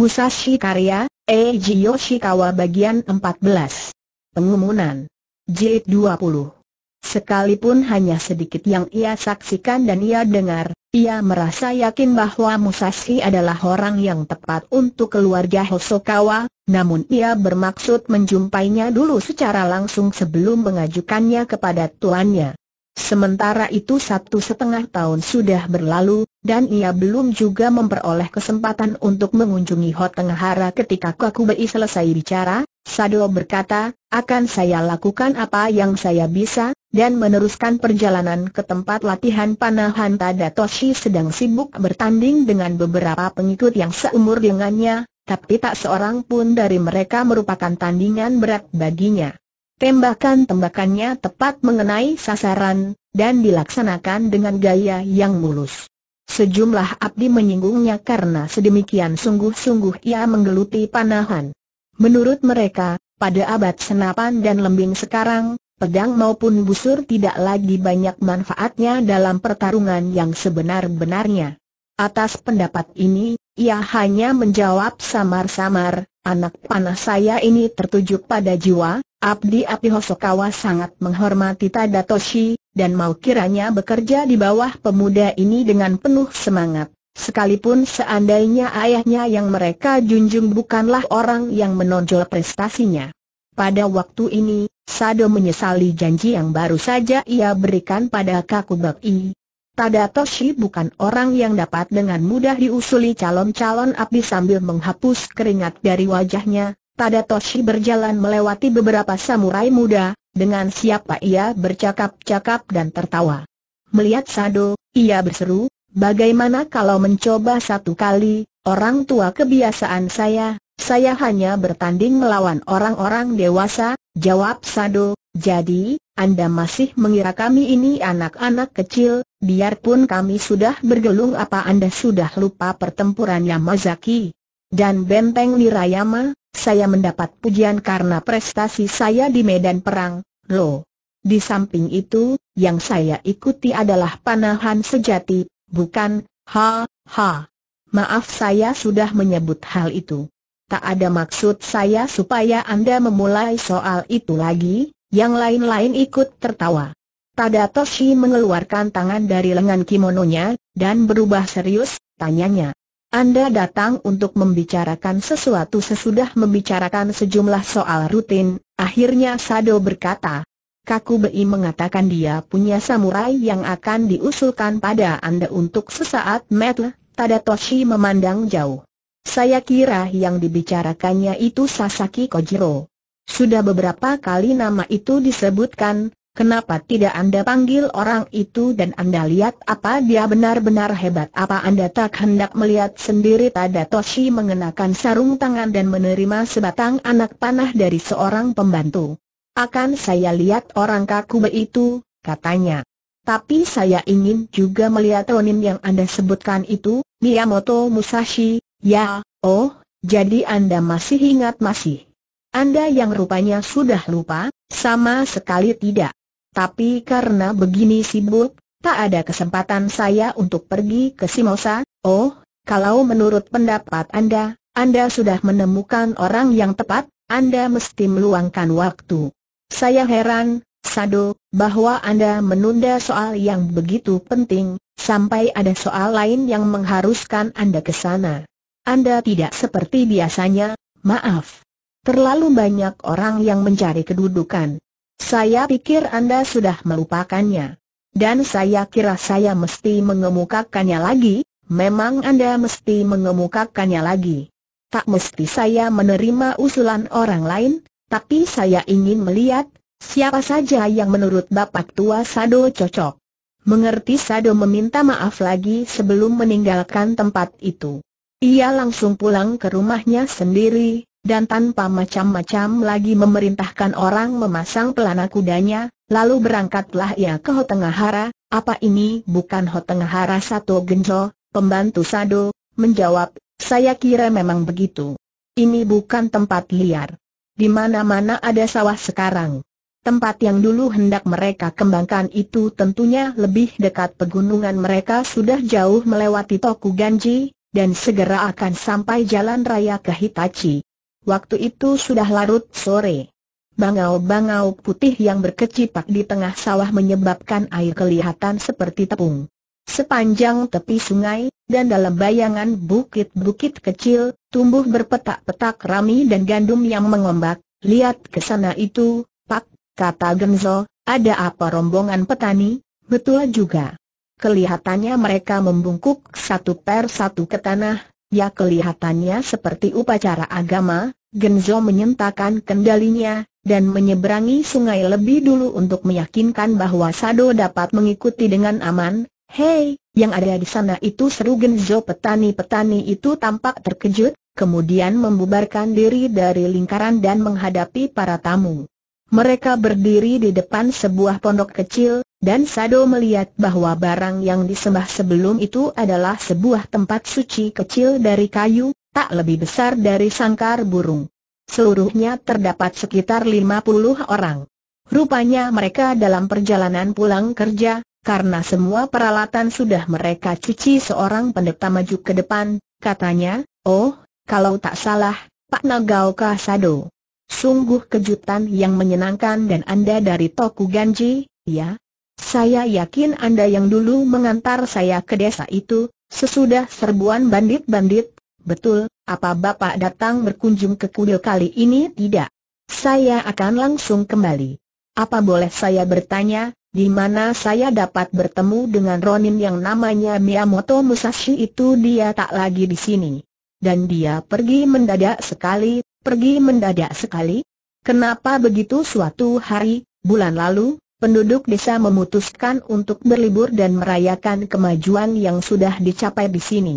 Musashi Karya, Eiji Yoshikawa bagian 14. Pengumuman. Jilid 20. Sekalipun hanya sedikit yang ia saksikan dan ia dengar, ia merasa yakin bahwa Musashi adalah orang yang tepat untuk keluarga Hosokawa, namun ia bermaksud menjumpainya dulu secara langsung sebelum mengajukannya kepada tuannya. Sementara itu satu setengah tahun sudah berlalu, dan ia belum juga memperoleh kesempatan untuk mengunjungi Hot Hara ketika Kakubei selesai bicara, Sado berkata, akan saya lakukan apa yang saya bisa, dan meneruskan perjalanan ke tempat latihan panahan Tadatoshi sedang sibuk bertanding dengan beberapa pengikut yang seumur dengannya, tapi tak seorang pun dari mereka merupakan tandingan berat baginya. Tembakan-tembakannya tepat mengenai sasaran, dan dilaksanakan dengan gaya yang mulus. Sejumlah abdi menyinggungnya karena sedemikian sungguh-sungguh ia menggeluti panahan. Menurut mereka, pada abad senapan dan lembing sekarang, pedang maupun busur tidak lagi banyak manfaatnya dalam pertarungan yang sebenar-benarnya. Atas pendapat ini, ia hanya menjawab samar-samar, anak panah saya ini tertuju pada jiwa, Abdi Api Hosokawa sangat menghormati Tadatoshi, dan mau kiranya bekerja di bawah pemuda ini dengan penuh semangat. Sekalipun seandainya ayahnya yang mereka junjung bukanlah orang yang menonjol prestasinya. Pada waktu ini, Sado menyesali janji yang baru saja ia berikan pada Kakubaki. Tadatoshi bukan orang yang dapat dengan mudah diusuli calon-calon abdi sambil menghapus keringat dari wajahnya, Tadatoshi berjalan melewati beberapa samurai muda, dengan siapa ia bercakap-cakap dan tertawa. Melihat Sado, ia berseru, bagaimana kalau mencoba satu kali, orang tua kebiasaan saya, saya hanya bertanding melawan orang-orang dewasa, jawab Sado, jadi, Anda masih mengira kami ini anak-anak kecil, biarpun kami sudah bergelung apa Anda sudah lupa pertempuran Yamazaki? Dan benteng Nirayama, saya mendapat pujian karena prestasi saya di medan perang, loh. Di samping itu, yang saya ikuti adalah panahan sejati, bukan, ha, ha. Maaf saya sudah menyebut hal itu. Tak ada maksud saya supaya Anda memulai soal itu lagi, yang lain-lain ikut tertawa. Tadatoshi mengeluarkan tangan dari lengan kimononya, dan berubah serius, tanyanya. Anda datang untuk membicarakan sesuatu sesudah membicarakan sejumlah soal rutin, akhirnya Sado berkata. Kaku Bei mengatakan dia punya samurai yang akan diusulkan pada Anda untuk sesaat metle, Tadatoshi memandang jauh. Saya kira yang dibicarakannya itu Sasaki Kojiro. Sudah beberapa kali nama itu disebutkan, Kenapa tidak Anda panggil orang itu dan Anda lihat apa dia benar-benar hebat apa Anda tak hendak melihat sendiri Tadatoshi mengenakan sarung tangan dan menerima sebatang anak panah dari seorang pembantu. Akan saya lihat orang kaku itu, katanya. Tapi saya ingin juga melihat Ronin yang Anda sebutkan itu, Miyamoto Musashi, ya, oh, jadi Anda masih ingat masih. Anda yang rupanya sudah lupa, sama sekali tidak. Tapi karena begini sibuk, tak ada kesempatan saya untuk pergi ke Simosa. Oh, kalau menurut pendapat Anda, Anda sudah menemukan orang yang tepat, Anda mesti meluangkan waktu. Saya heran, Sado, bahwa Anda menunda soal yang begitu penting, sampai ada soal lain yang mengharuskan Anda ke sana. Anda tidak seperti biasanya, maaf. Terlalu banyak orang yang mencari kedudukan. Saya pikir Anda sudah melupakannya. Dan saya kira saya mesti mengemukakannya lagi, memang Anda mesti mengemukakannya lagi. Tak mesti saya menerima usulan orang lain, tapi saya ingin melihat, siapa saja yang menurut Bapak Tua Sado cocok. Mengerti Sado meminta maaf lagi sebelum meninggalkan tempat itu. Ia langsung pulang ke rumahnya sendiri, dan tanpa macam-macam lagi memerintahkan orang memasang pelana kudanya, lalu berangkatlah ia ke Hotengahara, apa ini bukan Hotengahara satu genjo, pembantu Sado, menjawab, saya kira memang begitu. Ini bukan tempat liar. Di mana-mana ada sawah sekarang. Tempat yang dulu hendak mereka kembangkan itu tentunya lebih dekat pegunungan mereka sudah jauh melewati Toku Ganji, dan segera akan sampai jalan raya ke Hitachi. Waktu itu sudah larut sore. Bangau-bangau putih yang berkecipak di tengah sawah menyebabkan air kelihatan seperti tepung. Sepanjang tepi sungai, dan dalam bayangan bukit-bukit kecil, tumbuh berpetak-petak rami dan gandum yang mengombak. Lihat ke sana itu, Pak, kata Genzo, ada apa rombongan petani? Betul juga. Kelihatannya mereka membungkuk satu per satu ke tanah, ya kelihatannya seperti upacara agama, Genzo menyentakan kendalinya, dan menyeberangi sungai lebih dulu untuk meyakinkan bahwa Sado dapat mengikuti dengan aman. Hei, yang ada di sana itu seru Genzo petani-petani itu tampak terkejut, kemudian membubarkan diri dari lingkaran dan menghadapi para tamu. Mereka berdiri di depan sebuah pondok kecil, dan Sado melihat bahwa barang yang disembah sebelum itu adalah sebuah tempat suci kecil dari kayu, tak lebih besar dari sangkar burung. Seluruhnya terdapat sekitar 50 orang. Rupanya mereka dalam perjalanan pulang kerja, karena semua peralatan sudah mereka cuci seorang pendeta maju ke depan, katanya, oh, kalau tak salah, Pak Nagao Kasado. Sungguh kejutan yang menyenangkan dan Anda dari Toku Ganji, ya? Saya yakin Anda yang dulu mengantar saya ke desa itu, sesudah serbuan bandit-bandit, betul, apa Bapak datang berkunjung ke kuil kali ini tidak? Saya akan langsung kembali. Apa boleh saya bertanya, di mana saya dapat bertemu dengan Ronin yang namanya Miyamoto Musashi itu dia tak lagi di sini. Dan dia pergi mendadak sekali, pergi mendadak sekali? Kenapa begitu suatu hari, bulan lalu, penduduk desa memutuskan untuk berlibur dan merayakan kemajuan yang sudah dicapai di sini?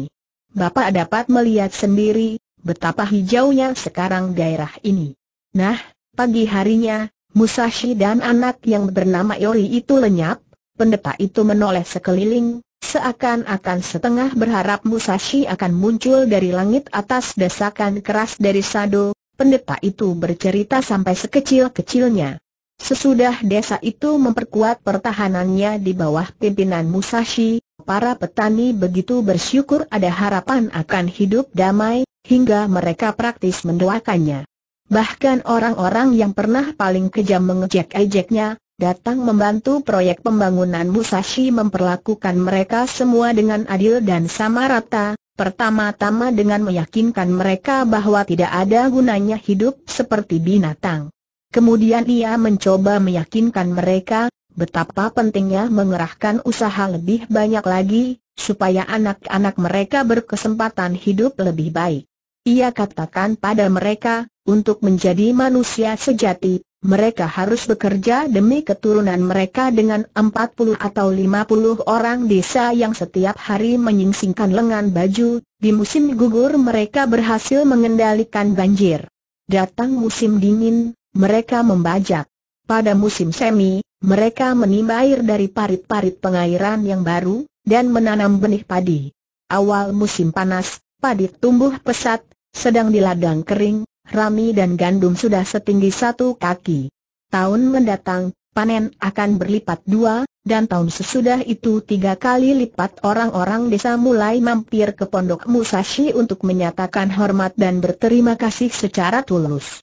Bapak dapat melihat sendiri, betapa hijaunya sekarang daerah ini. Nah, pagi harinya, Musashi dan anak yang bernama Yori itu lenyap, pendeta itu menoleh sekeliling, seakan-akan setengah berharap Musashi akan muncul dari langit atas desakan keras dari Sado, pendeta itu bercerita sampai sekecil-kecilnya. Sesudah desa itu memperkuat pertahanannya di bawah pimpinan Musashi, para petani begitu bersyukur ada harapan akan hidup damai, hingga mereka praktis mendoakannya. Bahkan orang-orang yang pernah paling kejam mengejek-ejeknya, datang membantu proyek pembangunan Musashi memperlakukan mereka semua dengan adil dan sama rata, pertama-tama dengan meyakinkan mereka bahwa tidak ada gunanya hidup seperti binatang. Kemudian ia mencoba meyakinkan mereka, betapa pentingnya mengerahkan usaha lebih banyak lagi, supaya anak-anak mereka berkesempatan hidup lebih baik. Ia katakan pada mereka, untuk menjadi manusia sejati, mereka harus bekerja demi keturunan mereka dengan 40 atau 50 orang desa yang setiap hari menyingsingkan lengan baju, di musim gugur mereka berhasil mengendalikan banjir. Datang musim dingin, mereka membajak. Pada musim semi, mereka menimba air dari parit-parit pengairan yang baru, dan menanam benih padi. Awal musim panas, padi tumbuh pesat, sedang di ladang kering, rami dan gandum sudah setinggi satu kaki. Tahun mendatang, panen akan berlipat dua, dan tahun sesudah itu tiga kali lipat orang-orang desa mulai mampir ke pondok Musashi untuk menyatakan hormat dan berterima kasih secara tulus.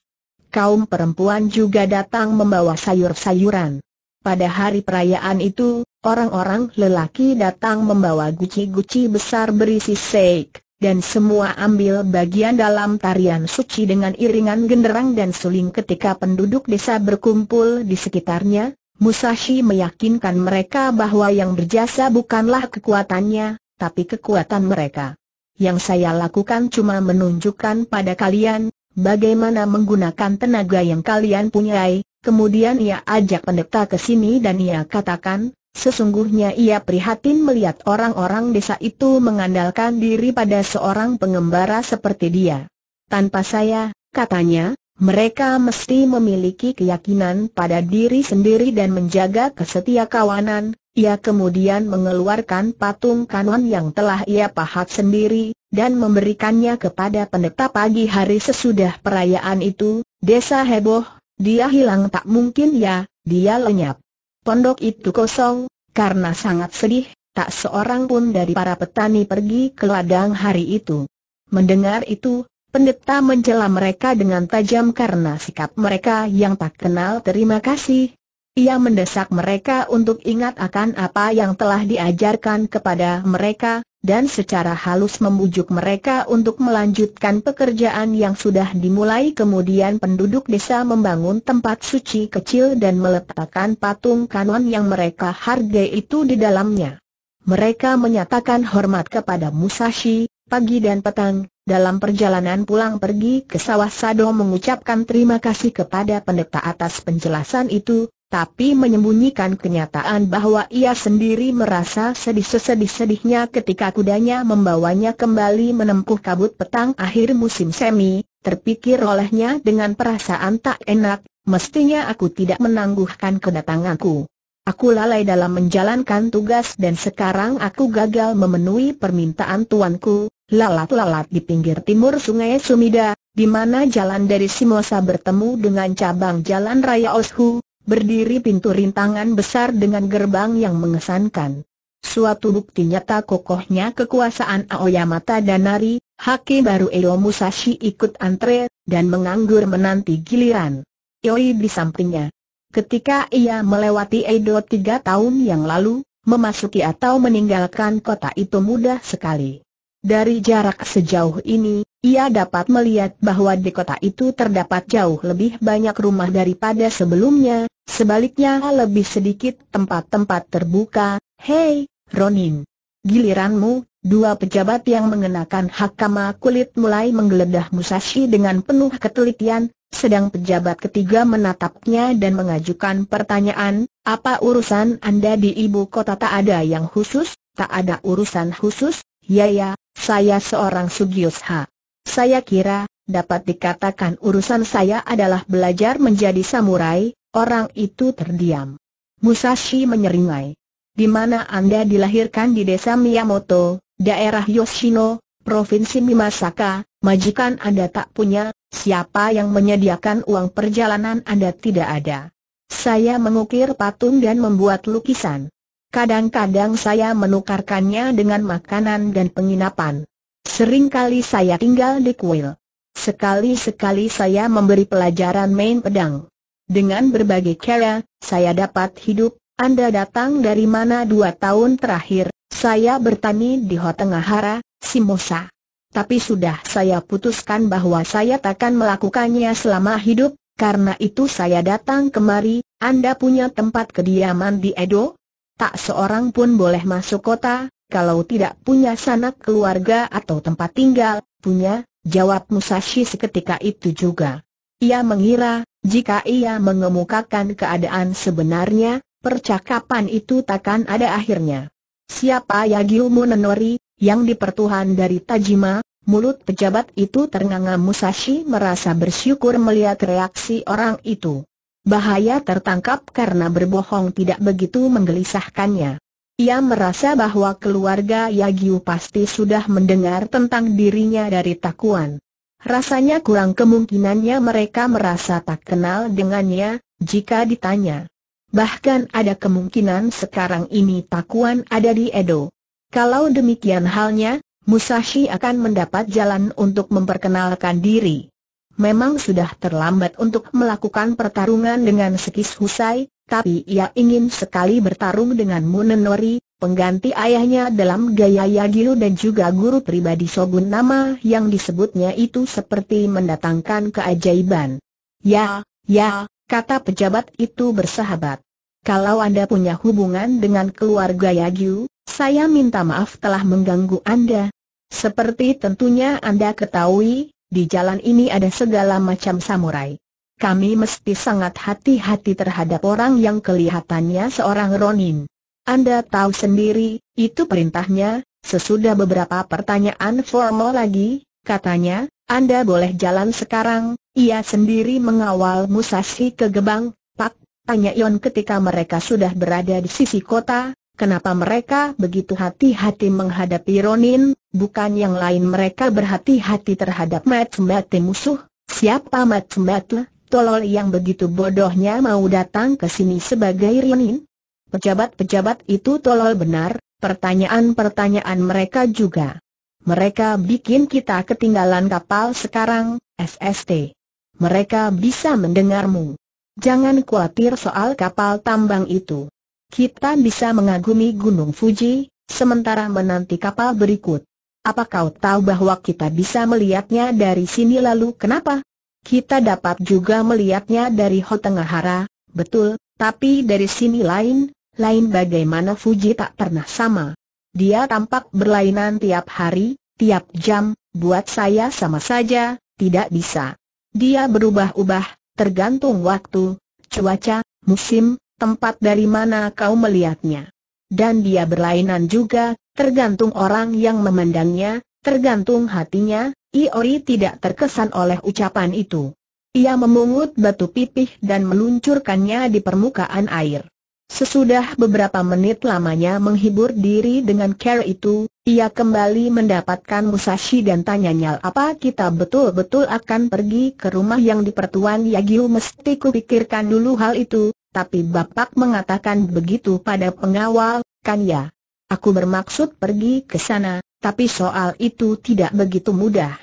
Kaum perempuan juga datang membawa sayur-sayuran. Pada hari perayaan itu, orang-orang lelaki datang membawa guci-guci besar berisi seik, dan semua ambil bagian dalam tarian suci dengan iringan genderang dan suling ketika penduduk desa berkumpul di sekitarnya. Musashi meyakinkan mereka bahwa yang berjasa bukanlah kekuatannya, tapi kekuatan mereka. Yang saya lakukan cuma menunjukkan pada kalian, bagaimana menggunakan tenaga yang kalian punyai, Kemudian ia ajak pendeta ke sini dan ia katakan, sesungguhnya ia prihatin melihat orang-orang desa itu mengandalkan diri pada seorang pengembara seperti dia. Tanpa saya, katanya, mereka mesti memiliki keyakinan pada diri sendiri dan menjaga kesetia kawanan. Ia kemudian mengeluarkan patung kanon yang telah ia pahat sendiri, dan memberikannya kepada pendeta pagi hari sesudah perayaan itu. Desa heboh, dia hilang tak mungkin ya, dia lenyap. Pondok itu kosong, karena sangat sedih, tak seorang pun dari para petani pergi ke ladang hari itu. Mendengar itu, pendeta mencela mereka dengan tajam karena sikap mereka yang tak kenal terima kasih. Ia mendesak mereka untuk ingat akan apa yang telah diajarkan kepada mereka, dan secara halus membujuk mereka untuk melanjutkan pekerjaan yang sudah dimulai kemudian penduduk desa membangun tempat suci kecil dan meletakkan patung kanon yang mereka hargai itu di dalamnya. Mereka menyatakan hormat kepada Musashi, pagi dan petang, dalam perjalanan pulang pergi ke sawah Sado mengucapkan terima kasih kepada pendeta atas penjelasan itu, tapi menyembunyikan kenyataan bahwa ia sendiri merasa sedih sesedih-sedihnya ketika kudanya membawanya kembali menempuh kabut petang akhir musim semi, terpikir olehnya dengan perasaan tak enak, mestinya aku tidak menangguhkan kedatanganku. Aku lalai dalam menjalankan tugas dan sekarang aku gagal memenuhi permintaan tuanku, lalat-lalat di pinggir timur sungai Sumida, di mana jalan dari Simosa bertemu dengan cabang jalan raya Oshu, berdiri pintu rintangan besar dengan gerbang yang mengesankan. Suatu bukti nyata kokohnya kekuasaan Aoyamata Danari, Haki baru Eo Musashi ikut antre, dan menganggur menanti giliran. Yoi di sampingnya. Ketika ia melewati Edo tiga tahun yang lalu, memasuki atau meninggalkan kota itu mudah sekali. Dari jarak sejauh ini, ia dapat melihat bahwa di kota itu terdapat jauh lebih banyak rumah daripada sebelumnya, sebaliknya lebih sedikit tempat-tempat terbuka. Hei, Ronin! Giliranmu, dua pejabat yang mengenakan hakama kulit mulai menggeledah Musashi dengan penuh ketelitian, sedang pejabat ketiga menatapnya dan mengajukan pertanyaan, apa urusan Anda di ibu kota tak ada yang khusus, tak ada urusan khusus, ya ya, saya seorang Sugiusha. Saya kira, dapat dikatakan urusan saya adalah belajar menjadi samurai, orang itu terdiam. Musashi menyeringai. Di mana Anda dilahirkan di desa Miyamoto, daerah Yoshino, Provinsi Mimasaka, majikan Anda tak punya, siapa yang menyediakan uang perjalanan Anda tidak ada. Saya mengukir patung dan membuat lukisan. Kadang-kadang saya menukarkannya dengan makanan dan penginapan. Seringkali saya tinggal di kuil. Sekali-sekali saya memberi pelajaran main pedang. Dengan berbagai cara, saya dapat hidup. Anda datang dari mana dua tahun terakhir? Saya bertani di Hotengahara, Simosa. Tapi sudah saya putuskan bahwa saya takkan melakukannya selama hidup, karena itu saya datang kemari. Anda punya tempat kediaman di Edo? Tak seorang pun boleh masuk kota, kalau tidak punya sanak keluarga atau tempat tinggal, punya, jawab Musashi seketika itu juga. Ia mengira, jika ia mengemukakan keadaan sebenarnya, percakapan itu takkan ada akhirnya. Siapa Yagyu Munenori, yang dipertuhan dari Tajima, mulut pejabat itu ternganga Musashi merasa bersyukur melihat reaksi orang itu. Bahaya tertangkap karena berbohong tidak begitu menggelisahkannya. Ia merasa bahwa keluarga Yagyu pasti sudah mendengar tentang dirinya dari Takuan. Rasanya kurang kemungkinannya mereka merasa tak kenal dengannya, jika ditanya. Bahkan ada kemungkinan sekarang ini Takuan ada di Edo. Kalau demikian halnya, Musashi akan mendapat jalan untuk memperkenalkan diri. Memang sudah terlambat untuk melakukan pertarungan dengan Sekis Husai, tapi ia ingin sekali bertarung dengan Munenori, pengganti ayahnya dalam gaya Yagyu dan juga guru pribadi Shogun nama yang disebutnya itu seperti mendatangkan keajaiban. Ya, ya, kata pejabat itu bersahabat. Kalau Anda punya hubungan dengan keluarga Yagyu, saya minta maaf telah mengganggu Anda. Seperti tentunya Anda ketahui, di jalan ini ada segala macam samurai. Kami mesti sangat hati-hati terhadap orang yang kelihatannya seorang Ronin. Anda tahu sendiri, itu perintahnya, sesudah beberapa pertanyaan formal lagi, katanya, Anda boleh jalan sekarang, ia sendiri mengawal Musashi ke gebang, Pak, tanya Yon ketika mereka sudah berada di sisi kota, kenapa mereka begitu hati-hati menghadapi Ronin, bukan yang lain mereka berhati-hati terhadap mati-mati musuh, siapa mati-mati? tolol yang begitu bodohnya mau datang ke sini sebagai Rionin? Pejabat-pejabat itu tolol benar, pertanyaan-pertanyaan mereka juga. Mereka bikin kita ketinggalan kapal sekarang, SST. Mereka bisa mendengarmu. Jangan khawatir soal kapal tambang itu. Kita bisa mengagumi Gunung Fuji, sementara menanti kapal berikut. Apa kau tahu bahwa kita bisa melihatnya dari sini lalu kenapa? Kita dapat juga melihatnya dari Hotengahara, betul, tapi dari sini lain, lain bagaimana Fuji tak pernah sama. Dia tampak berlainan tiap hari, tiap jam, buat saya sama saja, tidak bisa. Dia berubah-ubah, tergantung waktu, cuaca, musim, tempat dari mana kau melihatnya. Dan dia berlainan juga, tergantung orang yang memandangnya, tergantung hatinya, Iori tidak terkesan oleh ucapan itu. Ia memungut batu pipih dan meluncurkannya di permukaan air. Sesudah beberapa menit lamanya menghibur diri dengan care itu, ia kembali mendapatkan Musashi dan tanyanya apa kita betul-betul akan pergi ke rumah yang di pertuan Yagyu mesti kupikirkan dulu hal itu, tapi Bapak mengatakan begitu pada pengawal, kan ya? Aku bermaksud pergi ke sana, tapi soal itu tidak begitu mudah.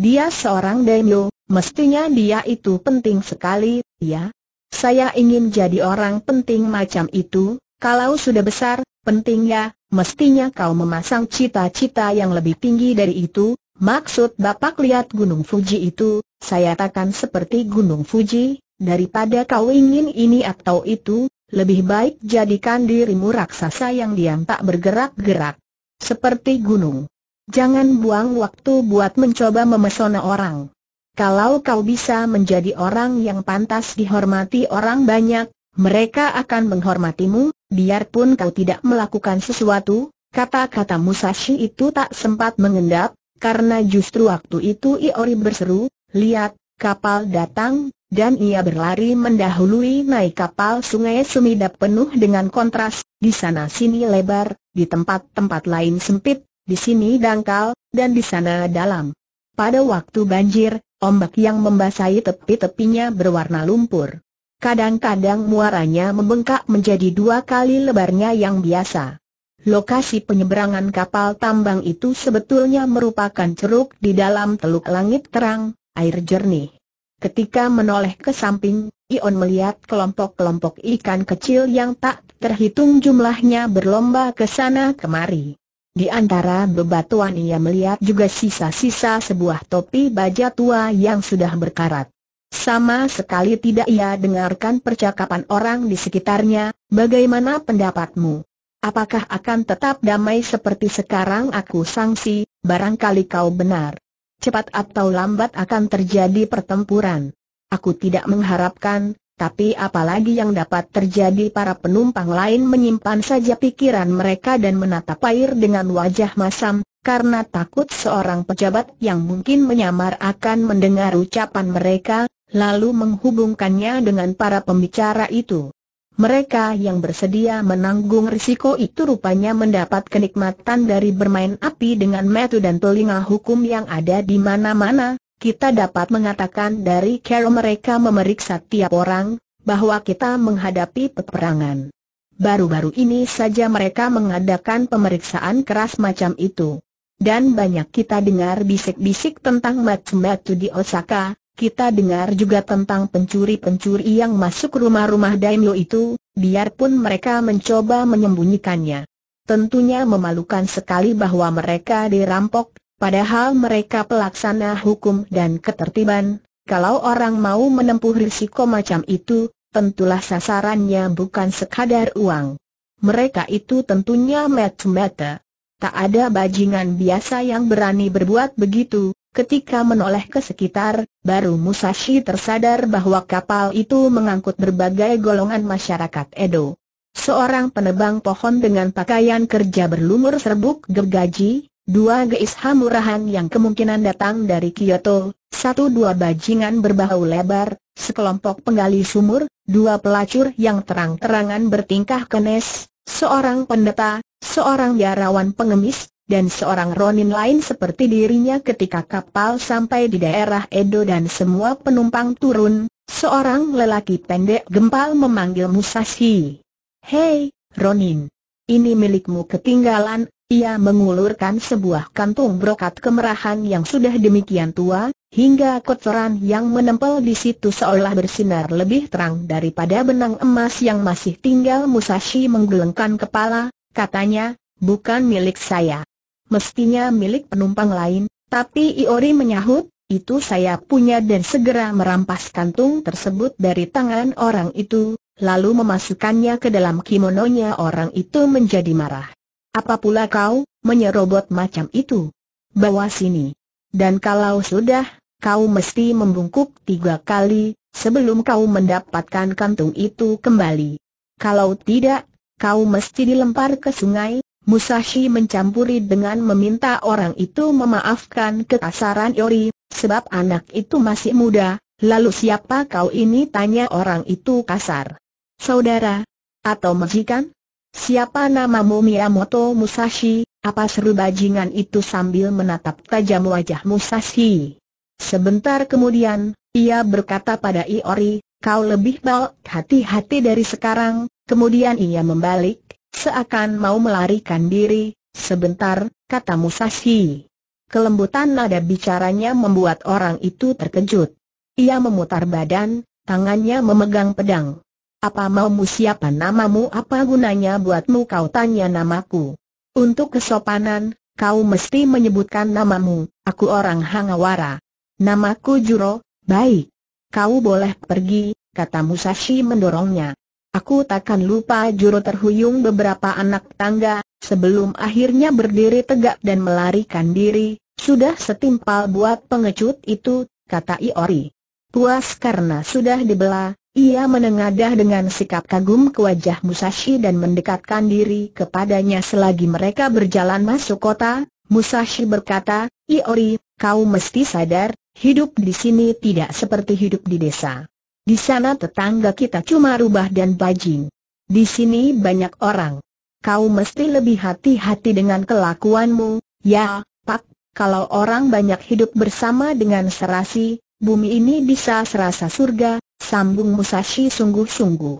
Dia seorang daimyo, mestinya dia itu penting sekali, ya? Saya ingin jadi orang penting macam itu, kalau sudah besar, penting ya, mestinya kau memasang cita-cita yang lebih tinggi dari itu, maksud Bapak lihat Gunung Fuji itu, saya takkan seperti Gunung Fuji, daripada kau ingin ini atau itu, lebih baik jadikan dirimu raksasa yang diam tak bergerak-gerak. Seperti gunung. Jangan buang waktu buat mencoba memesona orang. Kalau kau bisa menjadi orang yang pantas dihormati orang banyak, mereka akan menghormatimu, biarpun kau tidak melakukan sesuatu. Kata-kata Musashi itu tak sempat mengendap, karena justru waktu itu Iori berseru, lihat, kapal datang, dan ia berlari mendahului naik kapal sungai Sumida penuh dengan kontras, di sana sini lebar, di tempat-tempat lain sempit, di sini dangkal, dan di sana dalam. Pada waktu banjir, ombak yang membasahi tepi-tepinya berwarna lumpur. Kadang-kadang muaranya membengkak menjadi dua kali lebarnya yang biasa. Lokasi penyeberangan kapal tambang itu sebetulnya merupakan ceruk di dalam teluk langit terang, air jernih. Ketika menoleh ke samping, Ion melihat kelompok-kelompok ikan kecil yang tak terhitung jumlahnya berlomba ke sana kemari. Di antara bebatuan ia melihat juga sisa-sisa sebuah topi baja tua yang sudah berkarat. Sama sekali tidak ia dengarkan percakapan orang di sekitarnya, bagaimana pendapatmu? Apakah akan tetap damai seperti sekarang aku sangsi, barangkali kau benar. Cepat atau lambat akan terjadi pertempuran. Aku tidak mengharapkan, tapi apalagi yang dapat terjadi para penumpang lain menyimpan saja pikiran mereka dan menatap air dengan wajah masam, karena takut seorang pejabat yang mungkin menyamar akan mendengar ucapan mereka, lalu menghubungkannya dengan para pembicara itu. Mereka yang bersedia menanggung risiko itu rupanya mendapat kenikmatan dari bermain api dengan metu dan telinga hukum yang ada di mana-mana, kita dapat mengatakan dari cara mereka memeriksa tiap orang, bahwa kita menghadapi peperangan. Baru-baru ini saja mereka mengadakan pemeriksaan keras macam itu. Dan banyak kita dengar bisik-bisik tentang matu-matu di Osaka, kita dengar juga tentang pencuri-pencuri yang masuk rumah-rumah daimyo itu, biarpun mereka mencoba menyembunyikannya. Tentunya memalukan sekali bahwa mereka dirampok, Padahal mereka pelaksana hukum dan ketertiban, kalau orang mau menempuh risiko macam itu, tentulah sasarannya bukan sekadar uang. Mereka itu tentunya mata-mata. Tak ada bajingan biasa yang berani berbuat begitu, ketika menoleh ke sekitar, baru Musashi tersadar bahwa kapal itu mengangkut berbagai golongan masyarakat Edo. Seorang penebang pohon dengan pakaian kerja berlumur serbuk gergaji, dua geis hamurahan yang kemungkinan datang dari Kyoto, satu dua bajingan berbau lebar, sekelompok penggali sumur, dua pelacur yang terang-terangan bertingkah kenes, seorang pendeta, seorang biarawan pengemis, dan seorang ronin lain seperti dirinya ketika kapal sampai di daerah Edo dan semua penumpang turun, seorang lelaki pendek gempal memanggil Musashi. Hei, Ronin! ini milikmu ketinggalan, ia mengulurkan sebuah kantung brokat kemerahan yang sudah demikian tua, hingga kotoran yang menempel di situ seolah bersinar lebih terang daripada benang emas yang masih tinggal Musashi menggelengkan kepala, katanya, bukan milik saya. Mestinya milik penumpang lain, tapi Iori menyahut, itu saya punya dan segera merampas kantung tersebut dari tangan orang itu, lalu memasukkannya ke dalam kimononya orang itu menjadi marah. Apa pula kau, menyerobot macam itu? Bawa sini. Dan kalau sudah, kau mesti membungkuk tiga kali, sebelum kau mendapatkan kantung itu kembali. Kalau tidak, kau mesti dilempar ke sungai, Musashi mencampuri dengan meminta orang itu memaafkan kekasaran Yori, sebab anak itu masih muda, lalu siapa kau ini tanya orang itu kasar. Saudara? Atau majikan? Siapa namamu Miyamoto Musashi? Apa seru bajingan itu sambil menatap tajam wajah Musashi. Sebentar kemudian, ia berkata pada Iori, kau lebih baik hati-hati dari sekarang, kemudian ia membalik, seakan mau melarikan diri, sebentar, kata Musashi. Kelembutan nada bicaranya membuat orang itu terkejut. Ia memutar badan, tangannya memegang pedang. Apa maumu siapa namamu apa gunanya buatmu kau tanya namaku? Untuk kesopanan, kau mesti menyebutkan namamu, aku orang Hangawara. Namaku Juro, baik. Kau boleh pergi, kata Musashi mendorongnya. Aku takkan lupa Juro terhuyung beberapa anak tangga, sebelum akhirnya berdiri tegak dan melarikan diri, sudah setimpal buat pengecut itu, kata Iori. Puas karena sudah dibelah, ia menengadah dengan sikap kagum ke wajah Musashi dan mendekatkan diri kepadanya selagi mereka berjalan masuk kota. Musashi berkata, Iori, kau mesti sadar, hidup di sini tidak seperti hidup di desa. Di sana tetangga kita cuma rubah dan bajing. Di sini banyak orang. Kau mesti lebih hati-hati dengan kelakuanmu, ya, Pak. Kalau orang banyak hidup bersama dengan serasi, bumi ini bisa serasa surga, sambung Musashi sungguh-sungguh.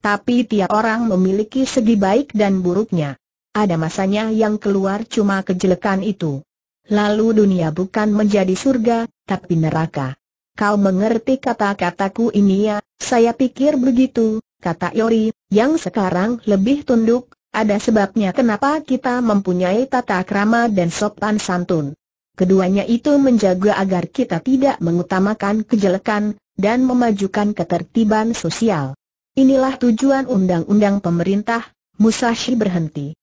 Tapi tiap orang memiliki segi baik dan buruknya. Ada masanya yang keluar cuma kejelekan itu. Lalu dunia bukan menjadi surga, tapi neraka. Kau mengerti kata-kataku ini ya, saya pikir begitu, kata Yori, yang sekarang lebih tunduk, ada sebabnya kenapa kita mempunyai tata krama dan sopan santun. Keduanya itu menjaga agar kita tidak mengutamakan kejelekan, dan memajukan ketertiban sosial. Inilah tujuan undang-undang pemerintah, Musashi berhenti.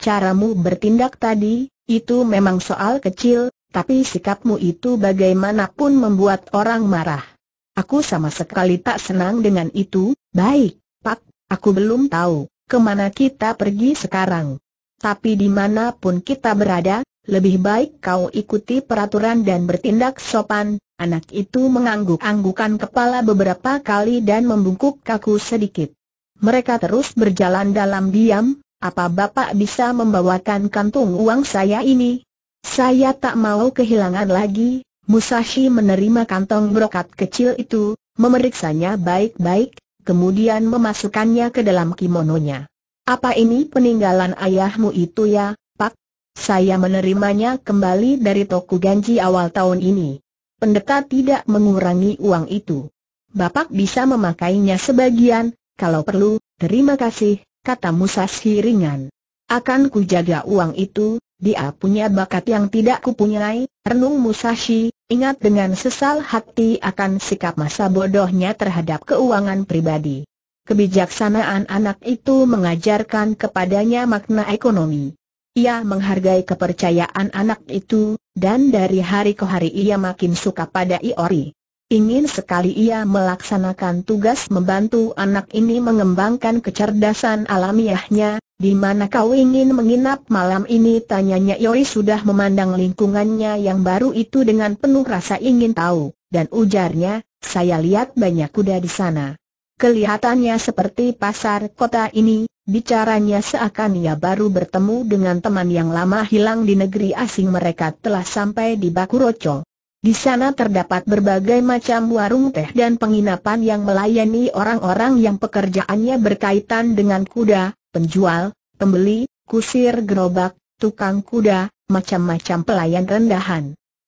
Caramu bertindak tadi, itu memang soal kecil, tapi sikapmu itu bagaimanapun membuat orang marah. Aku sama sekali tak senang dengan itu, baik, Pak, aku belum tahu, ke mana kita pergi sekarang. Tapi di mana pun kita berada, lebih baik kau ikuti peraturan dan bertindak sopan. Anak itu mengangguk-anggukan kepala beberapa kali dan membungkuk kaku sedikit. Mereka terus berjalan dalam diam, apa Bapak bisa membawakan kantung uang saya ini? Saya tak mau kehilangan lagi. Musashi menerima kantong brokat kecil itu, memeriksanya baik-baik, kemudian memasukkannya ke dalam kimononya. Apa ini peninggalan ayahmu itu ya, saya menerimanya kembali dari toko ganji awal tahun ini. Pendeta tidak mengurangi uang itu. Bapak bisa memakainya sebagian, kalau perlu, terima kasih, kata Musashi ringan. Akan kujaga uang itu, dia punya bakat yang tidak kupunyai, renung Musashi, ingat dengan sesal hati akan sikap masa bodohnya terhadap keuangan pribadi. Kebijaksanaan anak itu mengajarkan kepadanya makna ekonomi. Ia menghargai kepercayaan anak itu, dan dari hari ke hari ia makin suka pada Iori. Ingin sekali ia melaksanakan tugas membantu anak ini mengembangkan kecerdasan alamiahnya, di mana kau ingin menginap malam ini tanyanya Iori sudah memandang lingkungannya yang baru itu dengan penuh rasa ingin tahu, dan ujarnya, saya lihat banyak kuda di sana. Kelihatannya seperti pasar kota ini, Bicaranya seakan ia baru bertemu dengan teman yang lama hilang di negeri asing mereka telah sampai di Bakuroco. Di sana terdapat berbagai macam warung teh dan penginapan yang melayani orang-orang yang pekerjaannya berkaitan dengan kuda, penjual, pembeli, kusir gerobak, tukang kuda, macam-macam pelayan rendahan.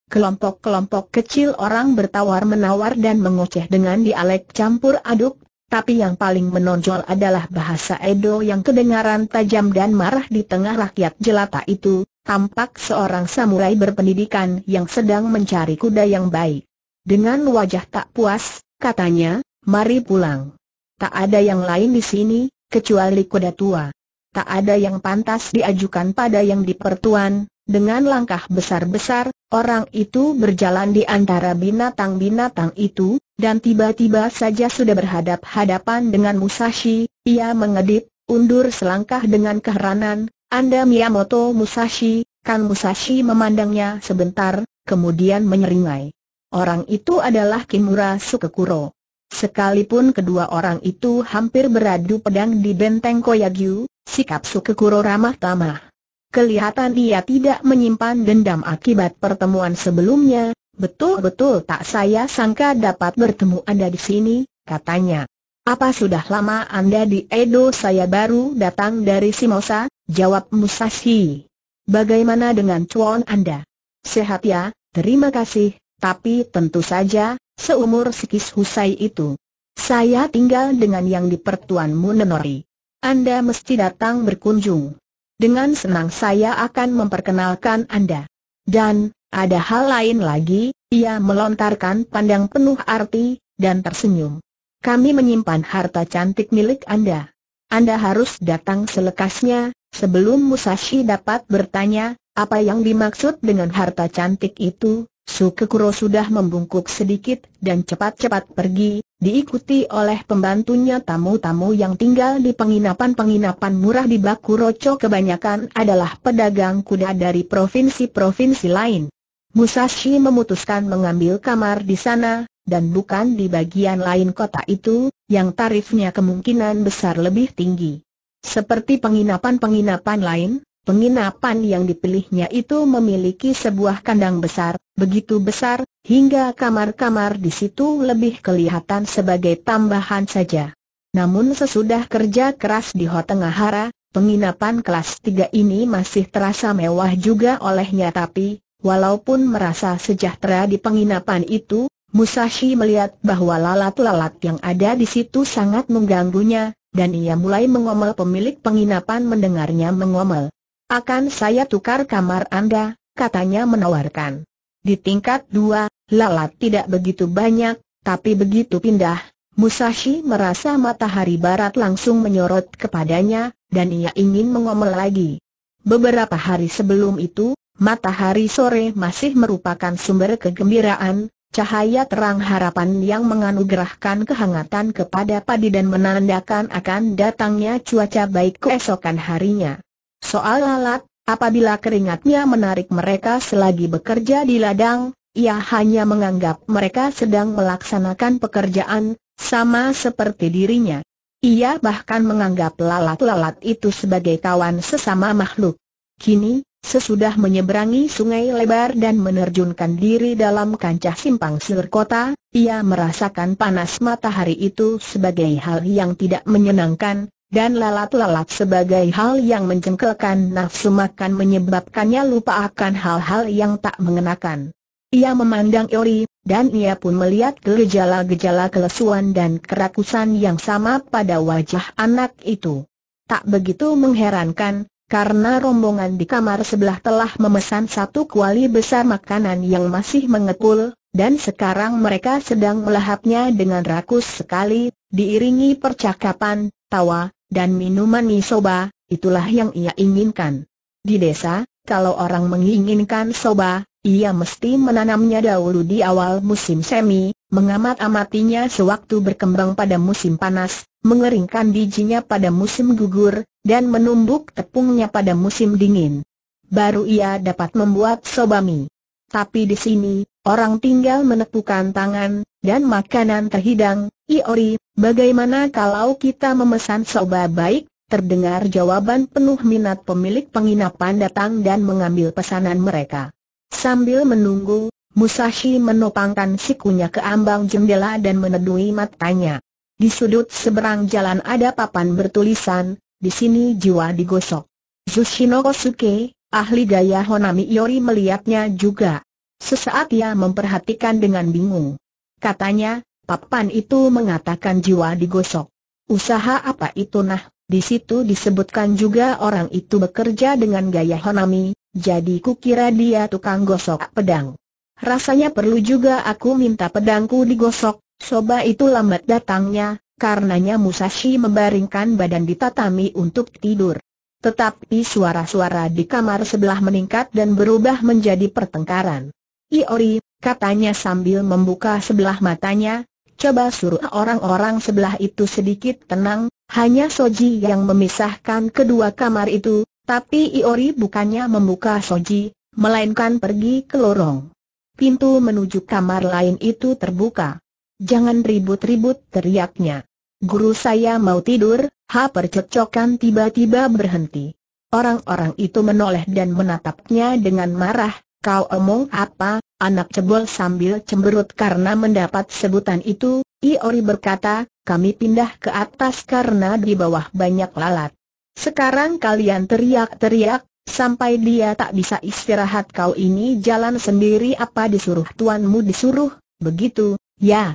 Kelompok-kelompok kecil orang bertawar-menawar dan mengoceh dengan dialek campur aduk, tapi yang paling menonjol adalah bahasa Edo yang kedengaran tajam dan marah di tengah rakyat jelata itu, tampak seorang samurai berpendidikan yang sedang mencari kuda yang baik. Dengan wajah tak puas, katanya, mari pulang. Tak ada yang lain di sini, kecuali kuda tua. Tak ada yang pantas diajukan pada yang dipertuan, dengan langkah besar-besar, orang itu berjalan di antara binatang-binatang itu, dan tiba-tiba saja sudah berhadap-hadapan dengan Musashi, ia mengedip, undur selangkah dengan keheranan, Anda Miyamoto Musashi, kan Musashi memandangnya sebentar, kemudian menyeringai. Orang itu adalah Kimura Sukekuro. Sekalipun kedua orang itu hampir beradu pedang di benteng Koyagyu, sikap Sukekuro ramah tamah. Kelihatan ia tidak menyimpan dendam akibat pertemuan sebelumnya, betul-betul tak saya sangka dapat bertemu Anda di sini, katanya. Apa sudah lama Anda di Edo saya baru datang dari Simosa, jawab Musashi. Bagaimana dengan cuan Anda? Sehat ya, terima kasih, tapi tentu saja, seumur Sikis Husai itu. Saya tinggal dengan yang di pertuan Munenori. Anda mesti datang berkunjung. Dengan senang saya akan memperkenalkan Anda. Dan, ada hal lain lagi, ia melontarkan pandang penuh arti, dan tersenyum. Kami menyimpan harta cantik milik Anda. Anda harus datang selekasnya, sebelum Musashi dapat bertanya, apa yang dimaksud dengan harta cantik itu, Sukekuro sudah membungkuk sedikit dan cepat-cepat pergi, diikuti oleh pembantunya tamu-tamu yang tinggal di penginapan-penginapan murah di Bakuroco kebanyakan adalah pedagang kuda dari provinsi-provinsi lain. Musashi memutuskan mengambil kamar di sana, dan bukan di bagian lain kota itu, yang tarifnya kemungkinan besar lebih tinggi. Seperti penginapan-penginapan lain, Penginapan yang dipilihnya itu memiliki sebuah kandang besar, begitu besar, hingga kamar-kamar di situ lebih kelihatan sebagai tambahan saja. Namun sesudah kerja keras di Hotengahara, penginapan kelas 3 ini masih terasa mewah juga olehnya tapi, walaupun merasa sejahtera di penginapan itu, Musashi melihat bahwa lalat-lalat yang ada di situ sangat mengganggunya, dan ia mulai mengomel pemilik penginapan mendengarnya mengomel. Akan saya tukar kamar Anda, katanya menawarkan. Di tingkat dua, lalat tidak begitu banyak, tapi begitu pindah, Musashi merasa matahari barat langsung menyorot kepadanya, dan ia ingin mengomel lagi. Beberapa hari sebelum itu, matahari sore masih merupakan sumber kegembiraan, cahaya terang harapan yang menganugerahkan kehangatan kepada padi dan menandakan akan datangnya cuaca baik keesokan harinya. Soal lalat, apabila keringatnya menarik mereka selagi bekerja di ladang, ia hanya menganggap mereka sedang melaksanakan pekerjaan, sama seperti dirinya. Ia bahkan menganggap lalat-lalat itu sebagai kawan sesama makhluk. Kini, sesudah menyeberangi sungai lebar dan menerjunkan diri dalam kancah simpang siur kota, ia merasakan panas matahari itu sebagai hal yang tidak menyenangkan, dan lalat-lalat sebagai hal yang menjengkelkan nafsu makan menyebabkannya lupa akan hal-hal yang tak mengenakan. Ia memandang Ori, dan ia pun melihat gejala-gejala kelesuan dan kerakusan yang sama pada wajah anak itu. Tak begitu mengherankan, karena rombongan di kamar sebelah telah memesan satu kuali besar makanan yang masih mengepul, dan sekarang mereka sedang melahapnya dengan rakus sekali, diiringi percakapan, tawa, dan minuman misoba, itulah yang ia inginkan. Di desa, kalau orang menginginkan soba, ia mesti menanamnya dahulu di awal musim semi, mengamat-amatinya sewaktu berkembang pada musim panas, mengeringkan bijinya pada musim gugur, dan menumbuk tepungnya pada musim dingin. Baru ia dapat membuat soba mie. Tapi di sini, orang tinggal menepukan tangan, dan makanan terhidang, Iori, bagaimana kalau kita memesan soba baik? Terdengar jawaban penuh minat pemilik penginapan datang dan mengambil pesanan mereka. Sambil menunggu, Musashi menopangkan sikunya ke ambang jendela dan meneduhi matanya. Di sudut seberang jalan ada papan bertulisan, di sini jiwa digosok. Zushino Kosuke, ahli gaya Honami Yori melihatnya juga. Sesaat ia memperhatikan dengan bingung. Katanya, papan itu mengatakan jiwa digosok. Usaha apa itu nah? Di situ disebutkan juga orang itu bekerja dengan gaya Honami, jadi kukira dia tukang gosok pedang. Rasanya perlu juga aku minta pedangku digosok, soba itu lambat datangnya, karenanya Musashi membaringkan badan di tatami untuk tidur. Tetapi suara-suara di kamar sebelah meningkat dan berubah menjadi pertengkaran. Iori, katanya sambil membuka sebelah matanya, coba suruh orang-orang sebelah itu sedikit tenang, hanya Soji yang memisahkan kedua kamar itu, tapi Iori bukannya membuka Soji, melainkan pergi ke lorong. Pintu menuju kamar lain itu terbuka. Jangan ribut-ribut teriaknya. Guru saya mau tidur, ha percekcokan tiba-tiba berhenti. Orang-orang itu menoleh dan menatapnya dengan marah, kau omong apa, anak cebol sambil cemberut karena mendapat sebutan itu, Iori berkata, kami pindah ke atas karena di bawah banyak lalat. Sekarang kalian teriak-teriak, sampai dia tak bisa istirahat kau ini jalan sendiri apa disuruh tuanmu disuruh, begitu, ya.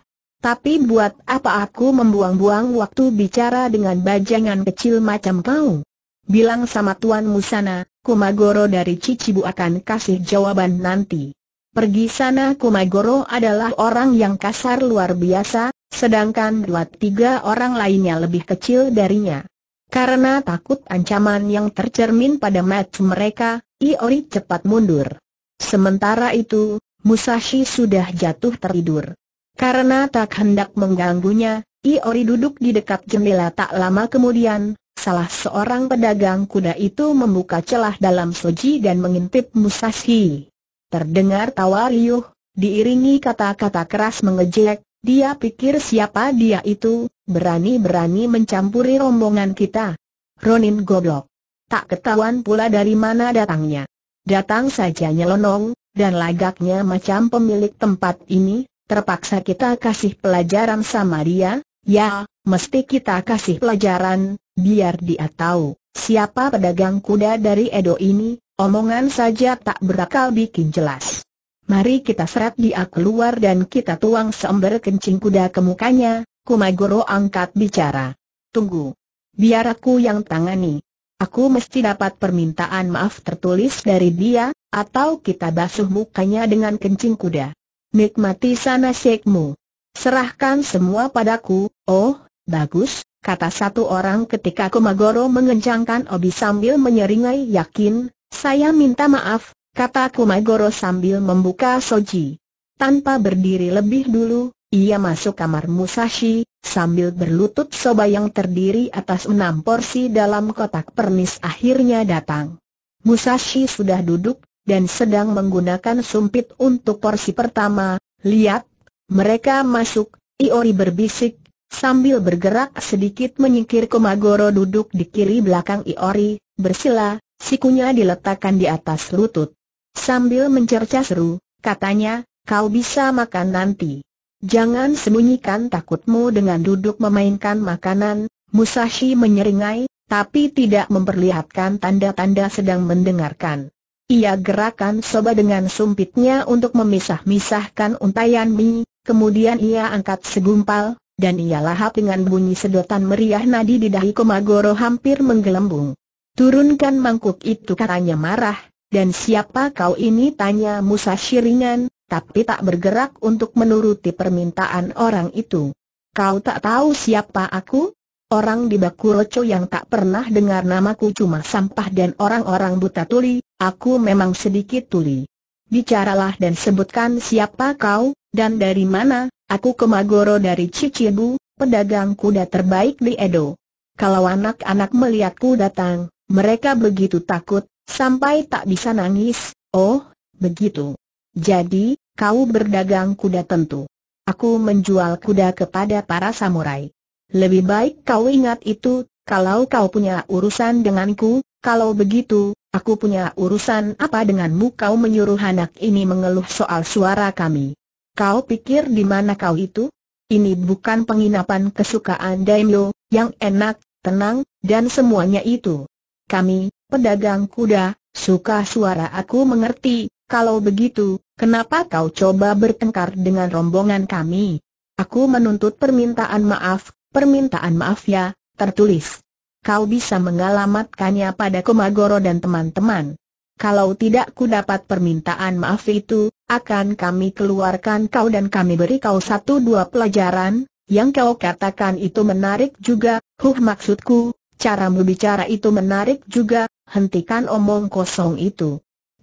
Tapi buat apa aku membuang-buang waktu bicara dengan bajangan kecil macam kau? Bilang sama tuanmu sana, Kumagoro dari Cicibu akan kasih jawaban nanti. Pergi sana Kumagoro adalah orang yang kasar luar biasa, sedangkan dua tiga orang lainnya lebih kecil darinya. Karena takut ancaman yang tercermin pada mata mereka, Iori cepat mundur. Sementara itu, Musashi sudah jatuh tertidur. Karena tak hendak mengganggunya, Iori duduk di dekat jendela tak lama kemudian, salah seorang pedagang kuda itu membuka celah dalam soji dan mengintip Musashi. Terdengar tawa riuh, diiringi kata-kata keras mengejek, dia pikir siapa dia itu, berani-berani mencampuri rombongan kita. Ronin goblok. Tak ketahuan pula dari mana datangnya. Datang saja nyelonong, dan lagaknya macam pemilik tempat ini, terpaksa kita kasih pelajaran sama dia, ya, mesti kita kasih pelajaran, biar dia tahu, siapa pedagang kuda dari Edo ini, omongan saja tak berakal bikin jelas. Mari kita seret dia keluar dan kita tuang seember kencing kuda ke mukanya, Kumagoro angkat bicara. Tunggu. Biar aku yang tangani. Aku mesti dapat permintaan maaf tertulis dari dia, atau kita basuh mukanya dengan kencing kuda. Nikmati sana sekmu. Serahkan semua padaku, oh, bagus, kata satu orang ketika Kumagoro mengencangkan obi sambil menyeringai yakin, saya minta maaf, kata Kumagoro sambil membuka soji. Tanpa berdiri lebih dulu, ia masuk kamar Musashi, sambil berlutut soba yang terdiri atas enam porsi dalam kotak pernis akhirnya datang. Musashi sudah duduk, dan sedang menggunakan sumpit untuk porsi pertama, lihat, mereka masuk, Iori berbisik, sambil bergerak sedikit menyingkir Kumagoro duduk di kiri belakang Iori, bersila, sikunya diletakkan di atas lutut. Sambil mencerca seru, katanya, kau bisa makan nanti. Jangan sembunyikan takutmu dengan duduk memainkan makanan, Musashi menyeringai, tapi tidak memperlihatkan tanda-tanda sedang mendengarkan. Ia gerakan soba dengan sumpitnya untuk memisah-misahkan untayan mie, kemudian ia angkat segumpal, dan ia lahap dengan bunyi sedotan meriah nadi di dahi Komagoro hampir menggelembung. Turunkan mangkuk itu katanya marah, dan siapa kau ini tanya Musashi ringan, tapi tak bergerak untuk menuruti permintaan orang itu. Kau tak tahu siapa aku? Orang di Bakuroco yang tak pernah dengar namaku cuma sampah dan orang-orang buta tuli, aku memang sedikit tuli. Bicaralah dan sebutkan siapa kau, dan dari mana, aku Kemagoro dari Cicibu, pedagang kuda terbaik di Edo. Kalau anak-anak melihatku datang, mereka begitu takut, Sampai tak bisa nangis, oh, begitu. Jadi, kau berdagang kuda tentu. Aku menjual kuda kepada para samurai. Lebih baik kau ingat itu, kalau kau punya urusan denganku, kalau begitu, aku punya urusan apa denganmu kau menyuruh anak ini mengeluh soal suara kami. Kau pikir di mana kau itu? Ini bukan penginapan kesukaan Daimyo, yang enak, tenang, dan semuanya itu. Kami, pedagang kuda, suka suara aku mengerti, kalau begitu, kenapa kau coba bertengkar dengan rombongan kami? Aku menuntut permintaan maaf, permintaan maaf ya, tertulis. Kau bisa mengalamatkannya pada Komagoro dan teman-teman. Kalau tidak ku dapat permintaan maaf itu, akan kami keluarkan kau dan kami beri kau satu dua pelajaran, yang kau katakan itu menarik juga, huh maksudku, caramu bicara itu menarik juga, hentikan omong kosong itu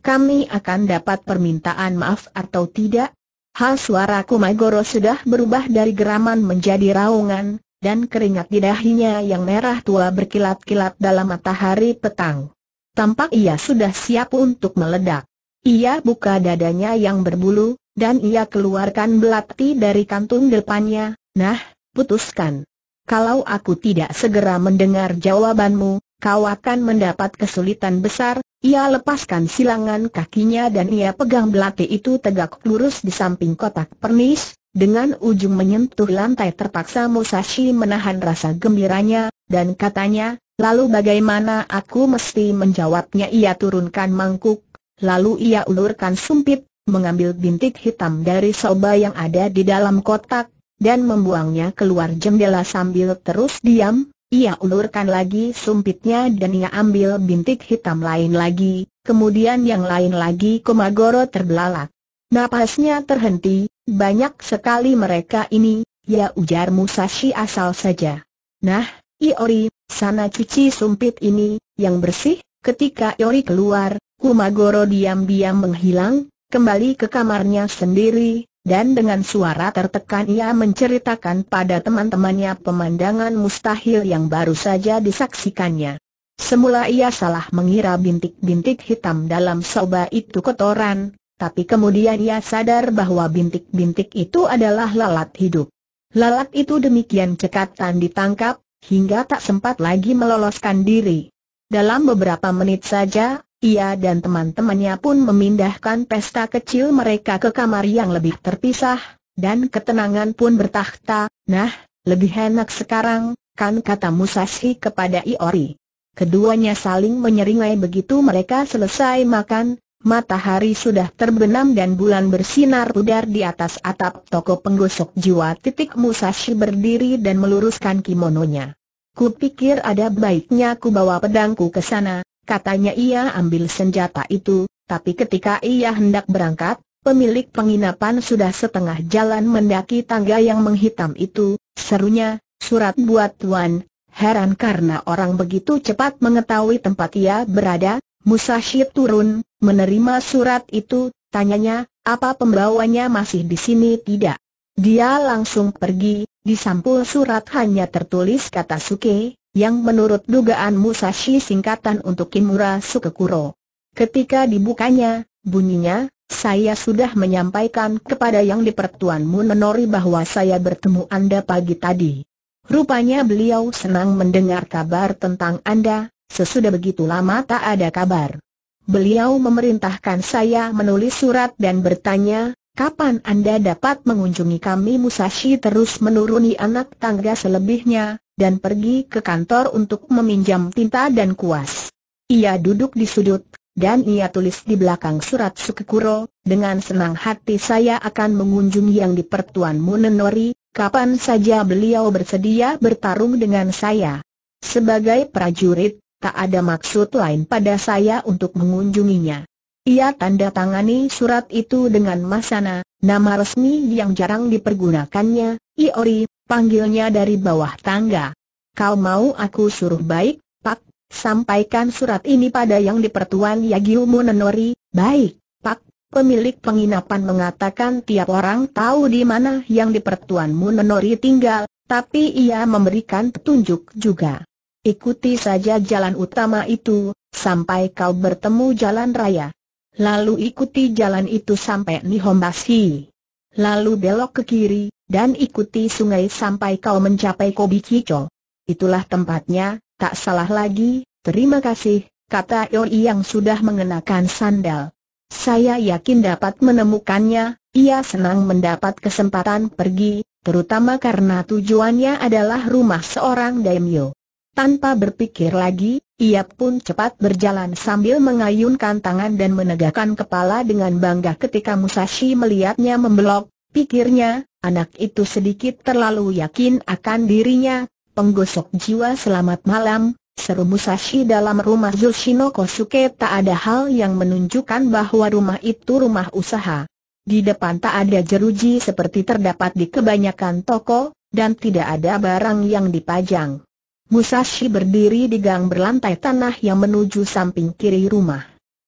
kami akan dapat permintaan maaf atau tidak? Hal suara Kumagoro sudah berubah dari geraman menjadi raungan, dan keringat di dahinya yang merah tua berkilat-kilat dalam matahari petang. Tampak ia sudah siap untuk meledak. Ia buka dadanya yang berbulu, dan ia keluarkan belati dari kantung depannya. Nah, putuskan. Kalau aku tidak segera mendengar jawabanmu, kau akan mendapat kesulitan besar, ia lepaskan silangan kakinya dan ia pegang belati itu tegak lurus di samping kotak pernis, dengan ujung menyentuh lantai terpaksa Musashi menahan rasa gembiranya, dan katanya, lalu bagaimana aku mesti menjawabnya? Ia turunkan mangkuk, lalu ia ulurkan sumpit, mengambil bintik hitam dari soba yang ada di dalam kotak, dan membuangnya keluar jendela sambil terus diam, ia ulurkan lagi sumpitnya dan ia ambil bintik hitam lain lagi, kemudian yang lain lagi Komagoro terbelalak. Napasnya terhenti, banyak sekali mereka ini, ya ujar Musashi asal saja. Nah, Iori, sana cuci sumpit ini, yang bersih, ketika Iori keluar, Kumagoro diam-diam menghilang, kembali ke kamarnya sendiri, dan dengan suara tertekan ia menceritakan pada teman-temannya pemandangan mustahil yang baru saja disaksikannya. Semula ia salah mengira bintik-bintik hitam dalam soba itu kotoran, tapi kemudian ia sadar bahwa bintik-bintik itu adalah lalat hidup. Lalat itu demikian cekatan ditangkap, hingga tak sempat lagi meloloskan diri. Dalam beberapa menit saja, ia dan teman-temannya pun memindahkan pesta kecil mereka ke kamar yang lebih terpisah, dan ketenangan pun bertakhta. Nah, lebih enak sekarang, kan kata Musashi kepada Iori. Keduanya saling menyeringai begitu mereka selesai makan, matahari sudah terbenam dan bulan bersinar pudar di atas atap toko penggosok jiwa. Titik Musashi berdiri dan meluruskan kimononya. Kupikir ada baiknya ku bawa pedangku ke sana, Katanya ia ambil senjata itu, tapi ketika ia hendak berangkat, pemilik penginapan sudah setengah jalan mendaki tangga yang menghitam itu, serunya, surat buat tuan, heran karena orang begitu cepat mengetahui tempat ia berada, Musashi turun, menerima surat itu, tanyanya, apa pembawanya masih di sini? Tidak? Dia langsung pergi, di sampul surat hanya tertulis kata Suke, yang menurut dugaan Musashi singkatan untuk Kimura Sukekuro. Ketika dibukanya, bunyinya, saya sudah menyampaikan kepada yang di pertuanmu Nenori bahwa saya bertemu Anda pagi tadi. Rupanya beliau senang mendengar kabar tentang Anda, sesudah begitu lama tak ada kabar. Beliau memerintahkan saya menulis surat dan bertanya, kapan Anda dapat mengunjungi kami Musashi terus menuruni anak tangga selebihnya, dan pergi ke kantor untuk meminjam tinta dan kuas. Ia duduk di sudut, dan ia tulis di belakang surat Sukekuro, dengan senang hati saya akan mengunjungi yang di pertuan Munenori, kapan saja beliau bersedia bertarung dengan saya. Sebagai prajurit, tak ada maksud lain pada saya untuk mengunjunginya. Ia tanda tangani surat itu dengan Masana, nama resmi yang jarang dipergunakannya, Iori, panggilnya dari bawah tangga. Kau mau aku suruh baik, Pak, sampaikan surat ini pada yang di pertuan Nenori, baik, Pak. Pemilik penginapan mengatakan tiap orang tahu di mana yang di pertuanmu Nenori tinggal, tapi ia memberikan petunjuk juga. Ikuti saja jalan utama itu, sampai kau bertemu jalan raya. Lalu ikuti jalan itu sampai Nihombashi. Lalu belok ke kiri, dan ikuti sungai sampai kau mencapai Kobichicho. Itulah tempatnya, tak salah lagi, terima kasih, kata Yoi yang sudah mengenakan sandal. Saya yakin dapat menemukannya, ia senang mendapat kesempatan pergi, terutama karena tujuannya adalah rumah seorang daimyo. Tanpa berpikir lagi, ia pun cepat berjalan sambil mengayunkan tangan dan menegakkan kepala dengan bangga ketika Musashi melihatnya membelok, pikirnya, anak itu sedikit terlalu yakin akan dirinya, penggosok jiwa selamat malam, seru Musashi dalam rumah Yoshino Kosuke tak ada hal yang menunjukkan bahwa rumah itu rumah usaha. Di depan tak ada jeruji seperti terdapat di kebanyakan toko, dan tidak ada barang yang dipajang. Musashi berdiri di gang berlantai tanah yang menuju samping kiri rumah.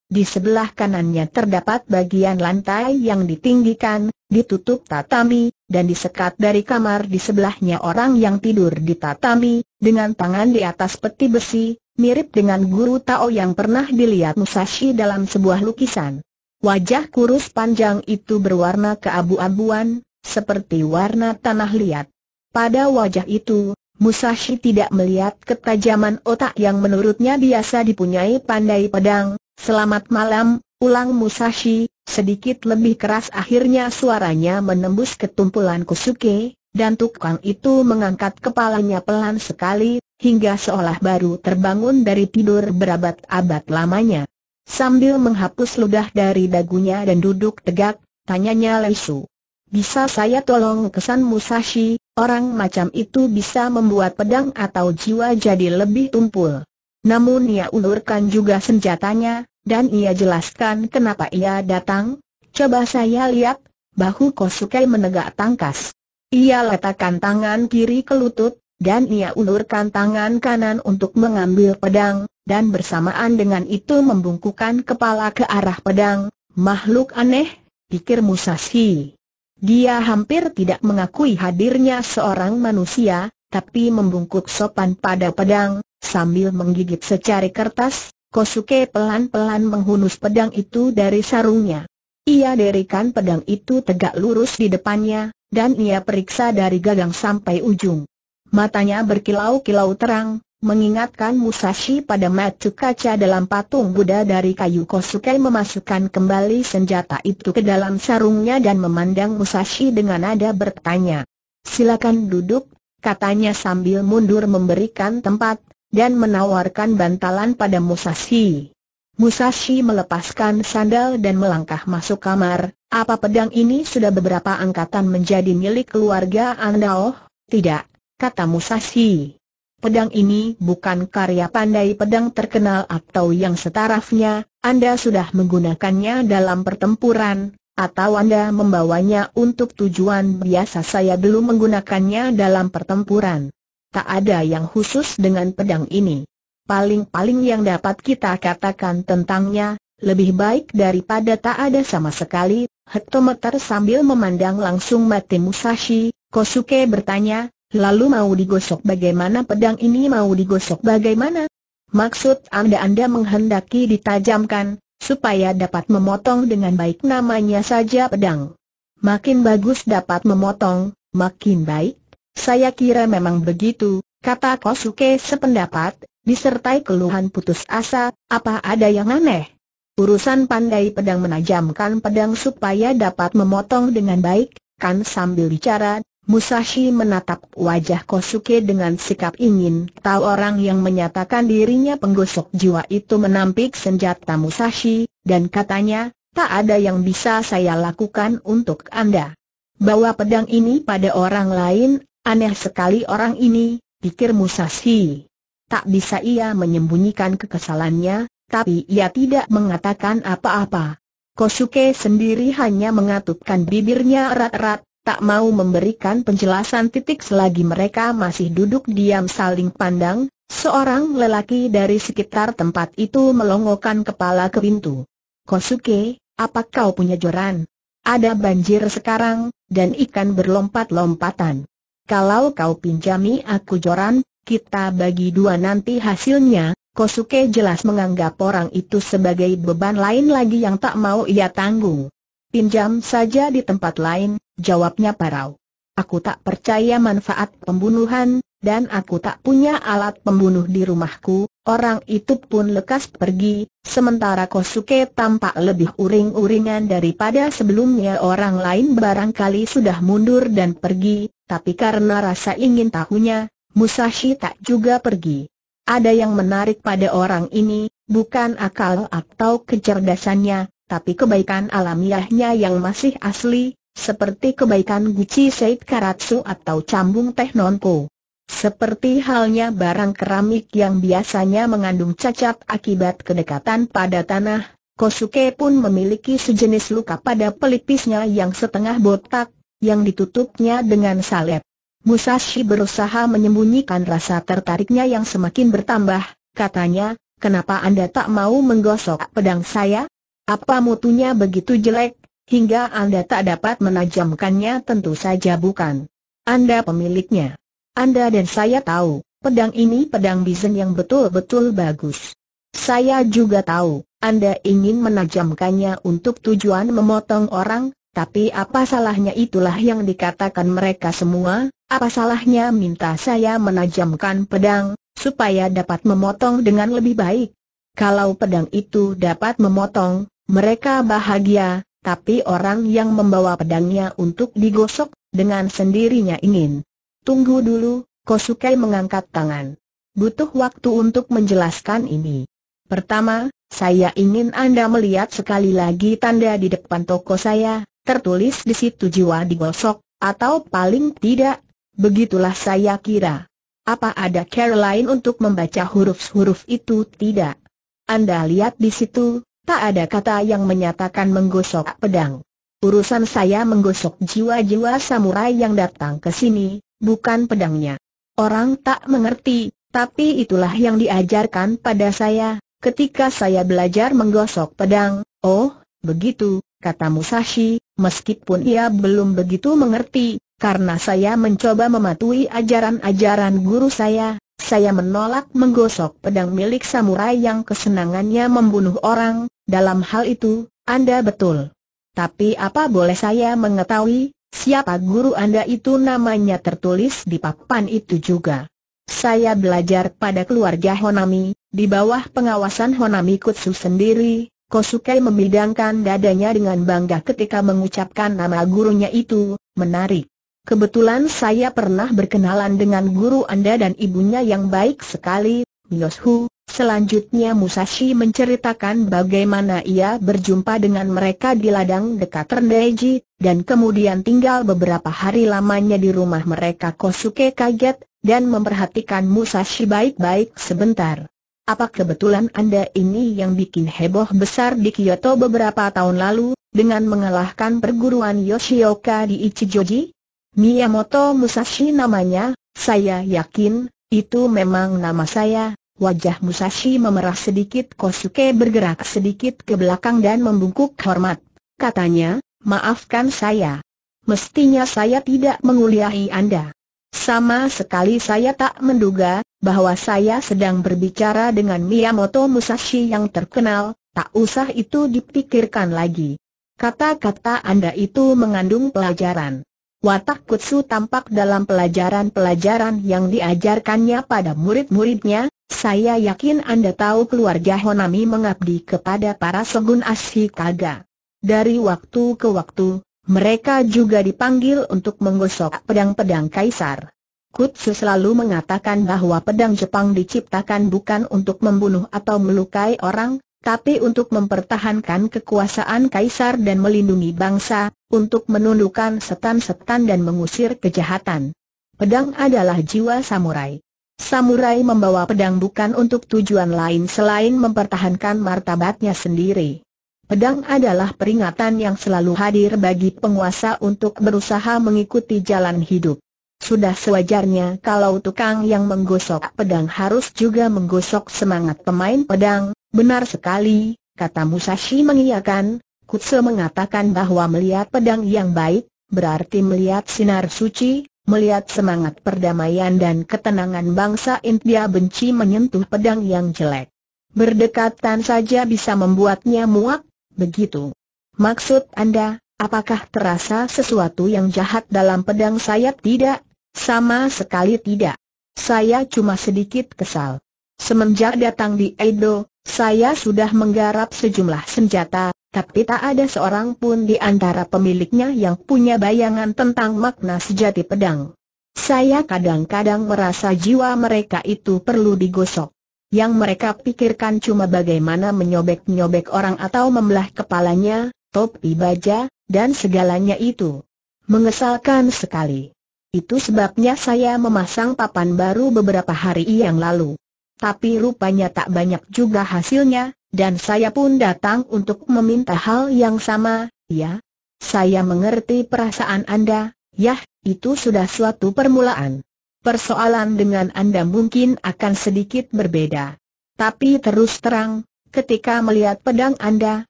Di sebelah kanannya terdapat bagian lantai yang ditinggikan, ditutup tatami, dan disekat dari kamar di sebelahnya orang yang tidur di tatami, dengan tangan di atas peti besi, mirip dengan guru Tao yang pernah dilihat Musashi dalam sebuah lukisan. Wajah kurus panjang itu berwarna keabu-abuan, seperti warna tanah liat. Pada wajah itu, Musashi tidak melihat ketajaman otak yang menurutnya biasa dipunyai pandai pedang. Selamat malam, ulang Musashi, sedikit lebih keras akhirnya suaranya menembus ketumpulan Kusuke, dan tukang itu mengangkat kepalanya pelan sekali, hingga seolah baru terbangun dari tidur berabad-abad lamanya. Sambil menghapus ludah dari dagunya dan duduk tegak, tanyanya Leisu. Bisa saya tolong kesan Musashi, orang macam itu bisa membuat pedang atau jiwa jadi lebih tumpul. Namun ia ulurkan juga senjatanya, dan ia jelaskan kenapa ia datang. Coba saya lihat, bahu Kosuke menegak tangkas. Ia letakkan tangan kiri ke lutut, dan ia ulurkan tangan kanan untuk mengambil pedang, dan bersamaan dengan itu membungkukan kepala ke arah pedang. Makhluk aneh, pikir Musashi. Dia hampir tidak mengakui hadirnya seorang manusia, tapi membungkuk sopan pada pedang, sambil menggigit secari kertas, Kosuke pelan-pelan menghunus pedang itu dari sarungnya. Ia derikan pedang itu tegak lurus di depannya, dan ia periksa dari gagang sampai ujung. Matanya berkilau-kilau terang, mengingatkan Musashi pada mata kaca dalam patung Buddha dari kayu Kosuke memasukkan kembali senjata itu ke dalam sarungnya dan memandang Musashi dengan nada bertanya. Silakan duduk, katanya sambil mundur memberikan tempat, dan menawarkan bantalan pada Musashi. Musashi melepaskan sandal dan melangkah masuk kamar, apa pedang ini sudah beberapa angkatan menjadi milik keluarga Anda oh? Tidak, kata Musashi. Pedang ini bukan karya pandai pedang terkenal atau yang setarafnya, Anda sudah menggunakannya dalam pertempuran, atau Anda membawanya untuk tujuan biasa saya belum menggunakannya dalam pertempuran. Tak ada yang khusus dengan pedang ini. Paling-paling yang dapat kita katakan tentangnya, lebih baik daripada tak ada sama sekali, hektometer sambil memandang langsung mati Musashi, Kosuke bertanya, Lalu mau digosok bagaimana pedang ini mau digosok bagaimana? Maksud Anda-Anda menghendaki ditajamkan, supaya dapat memotong dengan baik namanya saja pedang. Makin bagus dapat memotong, makin baik. Saya kira memang begitu, kata Kosuke sependapat, disertai keluhan putus asa, apa ada yang aneh? Urusan pandai pedang menajamkan pedang supaya dapat memotong dengan baik, kan sambil bicara, Musashi menatap wajah Kosuke dengan sikap ingin tahu orang yang menyatakan dirinya penggosok jiwa itu menampik senjata Musashi, dan katanya, tak ada yang bisa saya lakukan untuk Anda. Bawa pedang ini pada orang lain, aneh sekali orang ini, pikir Musashi. Tak bisa ia menyembunyikan kekesalannya, tapi ia tidak mengatakan apa-apa. Kosuke sendiri hanya mengatupkan bibirnya erat-erat, tak mau memberikan penjelasan titik selagi mereka masih duduk diam saling pandang, seorang lelaki dari sekitar tempat itu melongokkan kepala ke pintu. Kosuke, apa kau punya joran? Ada banjir sekarang, dan ikan berlompat-lompatan. Kalau kau pinjami aku joran, kita bagi dua nanti hasilnya, Kosuke jelas menganggap orang itu sebagai beban lain lagi yang tak mau ia tanggung. Pinjam saja di tempat lain, jawabnya Parau. Aku tak percaya manfaat pembunuhan, dan aku tak punya alat pembunuh di rumahku, orang itu pun lekas pergi, sementara Kosuke tampak lebih uring-uringan daripada sebelumnya orang lain barangkali sudah mundur dan pergi, tapi karena rasa ingin tahunya, Musashi tak juga pergi. ada yang menarik pada orang ini, bukan akal atau kecerdasannya, tapi kebaikan alamiahnya yang masih asli, seperti kebaikan Guci Said Karatsu atau cambung teh nonko. Seperti halnya barang keramik yang biasanya mengandung cacat akibat kedekatan pada tanah, Kosuke pun memiliki sejenis luka pada pelipisnya yang setengah botak, yang ditutupnya dengan salep. Musashi berusaha menyembunyikan rasa tertariknya yang semakin bertambah, katanya, kenapa Anda tak mau menggosok pedang saya? Apa mutunya begitu jelek, hingga Anda tak dapat menajamkannya tentu saja bukan. Anda pemiliknya. Anda dan saya tahu, pedang ini pedang bizen yang betul-betul bagus. Saya juga tahu, Anda ingin menajamkannya untuk tujuan memotong orang, tapi apa salahnya itulah yang dikatakan mereka semua, apa salahnya minta saya menajamkan pedang, supaya dapat memotong dengan lebih baik? Kalau pedang itu dapat memotong, mereka bahagia, tapi orang yang membawa pedangnya untuk digosok, dengan sendirinya ingin. Tunggu dulu, Kosuke mengangkat tangan. Butuh waktu untuk menjelaskan ini. Pertama, saya ingin Anda melihat sekali lagi tanda di depan toko saya, tertulis di situ jiwa digosok, atau paling tidak, Begitulah saya kira. Apa ada cara lain untuk membaca huruf-huruf itu? Tidak. Anda lihat di situ, tak ada kata yang menyatakan menggosok pedang. Urusan saya menggosok jiwa-jiwa samurai yang datang ke sini, bukan pedangnya. Orang tak mengerti, tapi itulah yang diajarkan pada saya, ketika saya belajar menggosok pedang. Oh, begitu, kata Musashi, meskipun ia belum begitu mengerti, karena saya mencoba mematuhi ajaran-ajaran guru saya, saya menolak menggosok pedang milik samurai yang kesenangannya membunuh orang, dalam hal itu, Anda betul. Tapi apa boleh saya mengetahui, siapa guru Anda itu namanya tertulis di papan itu juga. Saya belajar pada keluarga Honami, di bawah pengawasan Honami Kutsu sendiri, Kosuke memidangkan dadanya dengan bangga ketika mengucapkan nama gurunya itu, menarik. Kebetulan saya pernah berkenalan dengan guru Anda dan ibunya yang baik sekali, Yoshu. Selanjutnya Musashi menceritakan bagaimana ia berjumpa dengan mereka di ladang dekat Rendaiji, dan kemudian tinggal beberapa hari lamanya di rumah mereka Kosuke kaget, dan memperhatikan Musashi baik-baik sebentar. Apa kebetulan Anda ini yang bikin heboh besar di Kyoto beberapa tahun lalu, dengan mengalahkan perguruan Yoshioka di Ichijoji? Miyamoto Musashi namanya, saya yakin, itu memang nama saya. Wajah Musashi memerah sedikit Kosuke bergerak sedikit ke belakang dan membungkuk hormat. Katanya, maafkan saya. Mestinya saya tidak menguliahi Anda. Sama sekali saya tak menduga, bahwa saya sedang berbicara dengan Miyamoto Musashi yang terkenal, tak usah itu dipikirkan lagi. Kata-kata Anda itu mengandung pelajaran. Watak Kutsu tampak dalam pelajaran-pelajaran yang diajarkannya pada murid-muridnya, saya yakin Anda tahu keluarga Honami mengabdi kepada para Shogun Ashikaga. Dari waktu ke waktu, mereka juga dipanggil untuk menggosok pedang-pedang kaisar. Kutsu selalu mengatakan bahwa pedang Jepang diciptakan bukan untuk membunuh atau melukai orang, tapi untuk mempertahankan kekuasaan kaisar dan melindungi bangsa, untuk menundukkan setan-setan dan mengusir kejahatan. Pedang adalah jiwa samurai. Samurai membawa pedang bukan untuk tujuan lain selain mempertahankan martabatnya sendiri. Pedang adalah peringatan yang selalu hadir bagi penguasa untuk berusaha mengikuti jalan hidup. Sudah sewajarnya kalau tukang yang menggosok pedang harus juga menggosok semangat pemain pedang, Benar sekali, kata Musashi mengiyakan, Kutse mengatakan bahwa melihat pedang yang baik, berarti melihat sinar suci, melihat semangat perdamaian dan ketenangan bangsa India benci menyentuh pedang yang jelek. Berdekatan saja bisa membuatnya muak, begitu. Maksud Anda, apakah terasa sesuatu yang jahat dalam pedang saya? Tidak, sama sekali tidak. Saya cuma sedikit kesal. Semenjak datang di Edo, saya sudah menggarap sejumlah senjata, tapi tak ada seorang pun di antara pemiliknya yang punya bayangan tentang makna sejati pedang. Saya kadang-kadang merasa jiwa mereka itu perlu digosok. Yang mereka pikirkan cuma bagaimana menyobek-nyobek orang atau membelah kepalanya, topi baja, dan segalanya itu. Mengesalkan sekali. Itu sebabnya saya memasang papan baru beberapa hari yang lalu. Tapi rupanya tak banyak juga hasilnya, dan saya pun datang untuk meminta hal yang sama, ya. Saya mengerti perasaan Anda, yah, itu sudah suatu permulaan. Persoalan dengan Anda mungkin akan sedikit berbeda. Tapi terus terang, ketika melihat pedang Anda,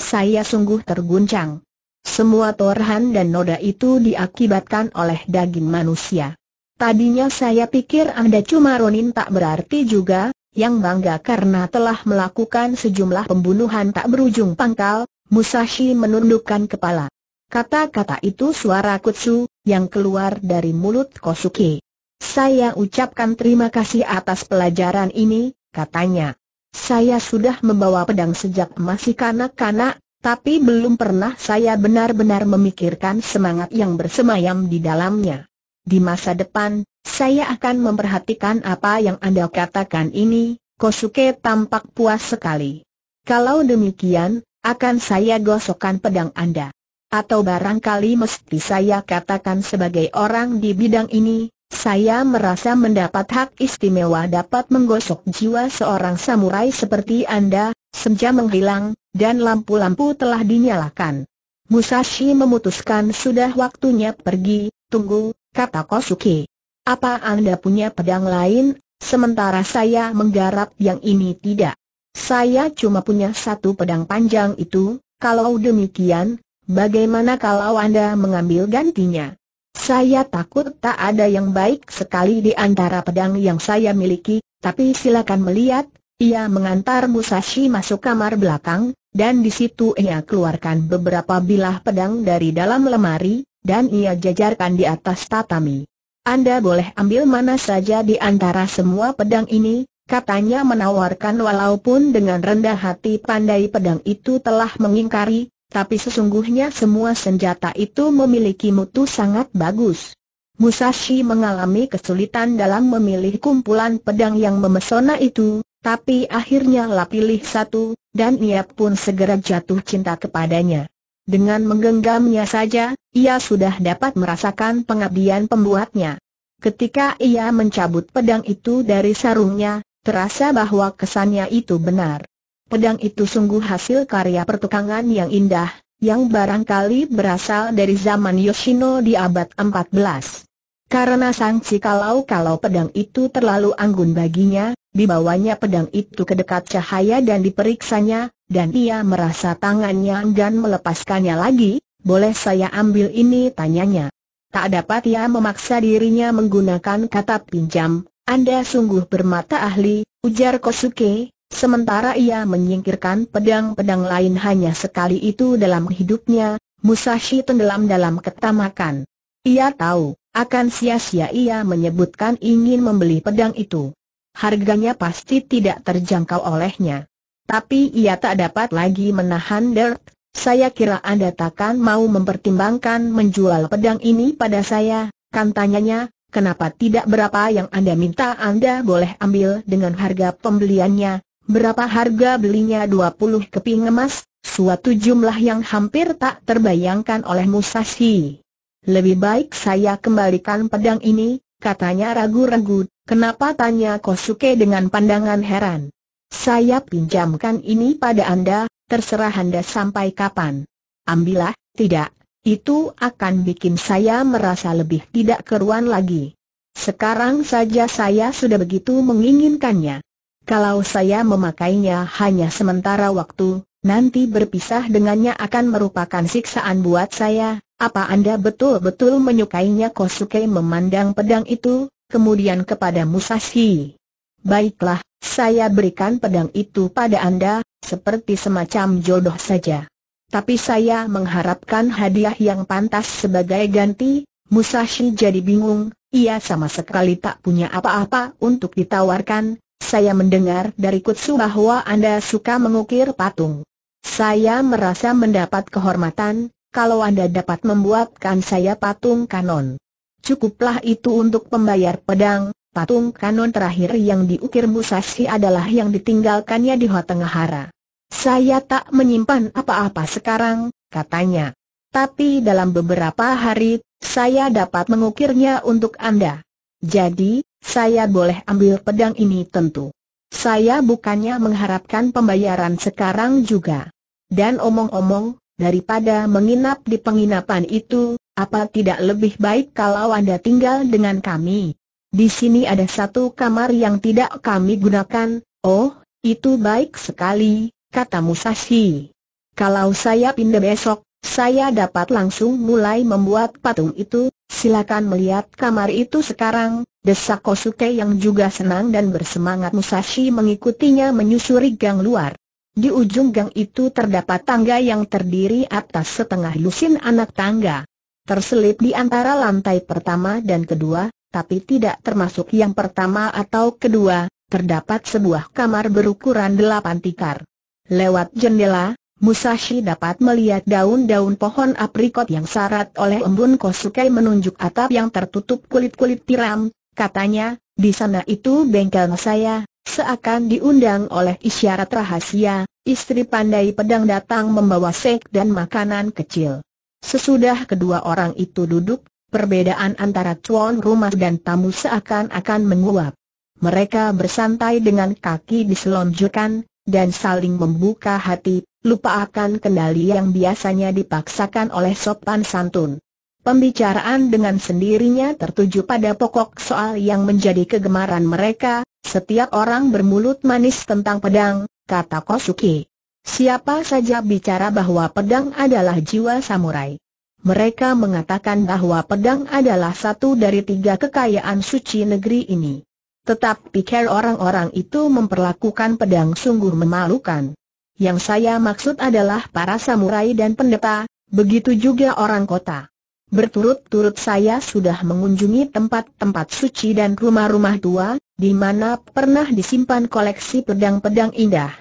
saya sungguh terguncang. Semua torhan dan noda itu diakibatkan oleh daging manusia. Tadinya saya pikir Anda cuma ronin tak berarti juga, yang bangga karena telah melakukan sejumlah pembunuhan tak berujung pangkal, Musashi menundukkan kepala. Kata-kata itu suara kutsu, yang keluar dari mulut Kosuke. Saya ucapkan terima kasih atas pelajaran ini, katanya. Saya sudah membawa pedang sejak masih kanak-kanak, tapi belum pernah saya benar-benar memikirkan semangat yang bersemayam di dalamnya. Di masa depan, saya akan memperhatikan apa yang Anda katakan ini, Kosuke tampak puas sekali. Kalau demikian, akan saya gosokkan pedang Anda. Atau barangkali mesti saya katakan sebagai orang di bidang ini, saya merasa mendapat hak istimewa dapat menggosok jiwa seorang samurai seperti Anda, senja menghilang, dan lampu-lampu telah dinyalakan. Musashi memutuskan sudah waktunya pergi, tunggu, kata Kosuke. Apa Anda punya pedang lain, sementara saya menggarap yang ini tidak? Saya cuma punya satu pedang panjang itu, kalau demikian, bagaimana kalau Anda mengambil gantinya? Saya takut tak ada yang baik sekali di antara pedang yang saya miliki, tapi silakan melihat, ia mengantar Musashi masuk kamar belakang, dan di situ ia keluarkan beberapa bilah pedang dari dalam lemari, dan ia jajarkan di atas tatami. Anda boleh ambil mana saja di antara semua pedang ini, katanya menawarkan walaupun dengan rendah hati pandai pedang itu telah mengingkari, tapi sesungguhnya semua senjata itu memiliki mutu sangat bagus. Musashi mengalami kesulitan dalam memilih kumpulan pedang yang memesona itu, tapi akhirnya lah pilih satu, dan ia pun segera jatuh cinta kepadanya. Dengan menggenggamnya saja, ia sudah dapat merasakan pengabdian pembuatnya. Ketika ia mencabut pedang itu dari sarungnya, terasa bahwa kesannya itu benar. Pedang itu sungguh hasil karya pertukangan yang indah, yang barangkali berasal dari zaman Yoshino di abad 14. Karena sangsi kalau-kalau pedang itu terlalu anggun baginya, dibawanya pedang itu ke dekat cahaya dan diperiksanya, dan ia merasa tangannya enggan melepaskannya lagi, boleh saya ambil ini tanyanya. Tak dapat ia memaksa dirinya menggunakan kata pinjam, Anda sungguh bermata ahli, ujar Kosuke, sementara ia menyingkirkan pedang-pedang lain hanya sekali itu dalam hidupnya, Musashi tenggelam dalam ketamakan. Ia tahu, akan sia-sia ia menyebutkan ingin membeli pedang itu. Harganya pasti tidak terjangkau olehnya. Tapi ia tak dapat lagi menahan dert. Saya kira Anda takkan mau mempertimbangkan menjual pedang ini pada saya, kan tanyanya, kenapa tidak berapa yang Anda minta Anda boleh ambil dengan harga pembeliannya, berapa harga belinya 20 keping emas, suatu jumlah yang hampir tak terbayangkan oleh Musashi. Lebih baik saya kembalikan pedang ini, katanya ragu-ragu, kenapa tanya Kosuke dengan pandangan heran. Saya pinjamkan ini pada Anda, terserah Anda sampai kapan. Ambillah, tidak, itu akan bikin saya merasa lebih tidak keruan lagi. Sekarang saja saya sudah begitu menginginkannya. Kalau saya memakainya hanya sementara waktu, nanti berpisah dengannya akan merupakan siksaan buat saya. Apa Anda betul-betul menyukainya Kosuke memandang pedang itu, kemudian kepada Musashi. Baiklah, saya berikan pedang itu pada Anda, seperti semacam jodoh saja. Tapi saya mengharapkan hadiah yang pantas sebagai ganti, Musashi jadi bingung, ia sama sekali tak punya apa-apa untuk ditawarkan, saya mendengar dari Kutsu bahwa Anda suka mengukir patung. Saya merasa mendapat kehormatan, kalau Anda dapat membuatkan saya patung kanon. Cukuplah itu untuk pembayar pedang, patung kanon terakhir yang diukir Musashi adalah yang ditinggalkannya di Hotengahara. Saya tak menyimpan apa-apa sekarang, katanya. Tapi dalam beberapa hari, saya dapat mengukirnya untuk Anda. Jadi, saya boleh ambil pedang ini tentu. Saya bukannya mengharapkan pembayaran sekarang juga. Dan omong-omong, daripada menginap di penginapan itu, apa tidak lebih baik kalau Anda tinggal dengan kami? Di sini ada satu kamar yang tidak kami gunakan. Oh, itu baik sekali, kata Musashi. Kalau saya pindah besok, saya dapat langsung mulai membuat patung itu. Silakan melihat kamar itu sekarang, desak Kosuke yang juga senang dan bersemangat Musashi mengikutinya menyusuri gang luar. Di ujung gang itu terdapat tangga yang terdiri atas setengah lusin anak tangga. Terselip di antara lantai pertama dan kedua, tapi tidak termasuk yang pertama atau kedua, terdapat sebuah kamar berukuran delapan tikar. Lewat jendela, Musashi dapat melihat daun-daun pohon aprikot yang syarat oleh embun Kosuke menunjuk atap yang tertutup kulit-kulit tiram, katanya, di sana itu bengkel saya, seakan diundang oleh isyarat rahasia, istri pandai pedang datang membawa sek dan makanan kecil. Sesudah kedua orang itu duduk, perbedaan antara tuan rumah dan tamu seakan-akan menguap. Mereka bersantai dengan kaki diselonjorkan, dan saling membuka hati, lupa akan kendali yang biasanya dipaksakan oleh sopan santun. Pembicaraan dengan sendirinya tertuju pada pokok soal yang menjadi kegemaran mereka, setiap orang bermulut manis tentang pedang, kata Kosuke. Siapa saja bicara bahwa pedang adalah jiwa samurai. Mereka mengatakan bahwa pedang adalah satu dari tiga kekayaan suci negeri ini. Tetapi care orang-orang itu memperlakukan pedang sungguh memalukan. Yang saya maksud adalah para samurai dan pendeta, begitu juga orang kota. Berturut-turut saya sudah mengunjungi tempat-tempat suci dan rumah-rumah tua, di mana pernah disimpan koleksi pedang-pedang indah.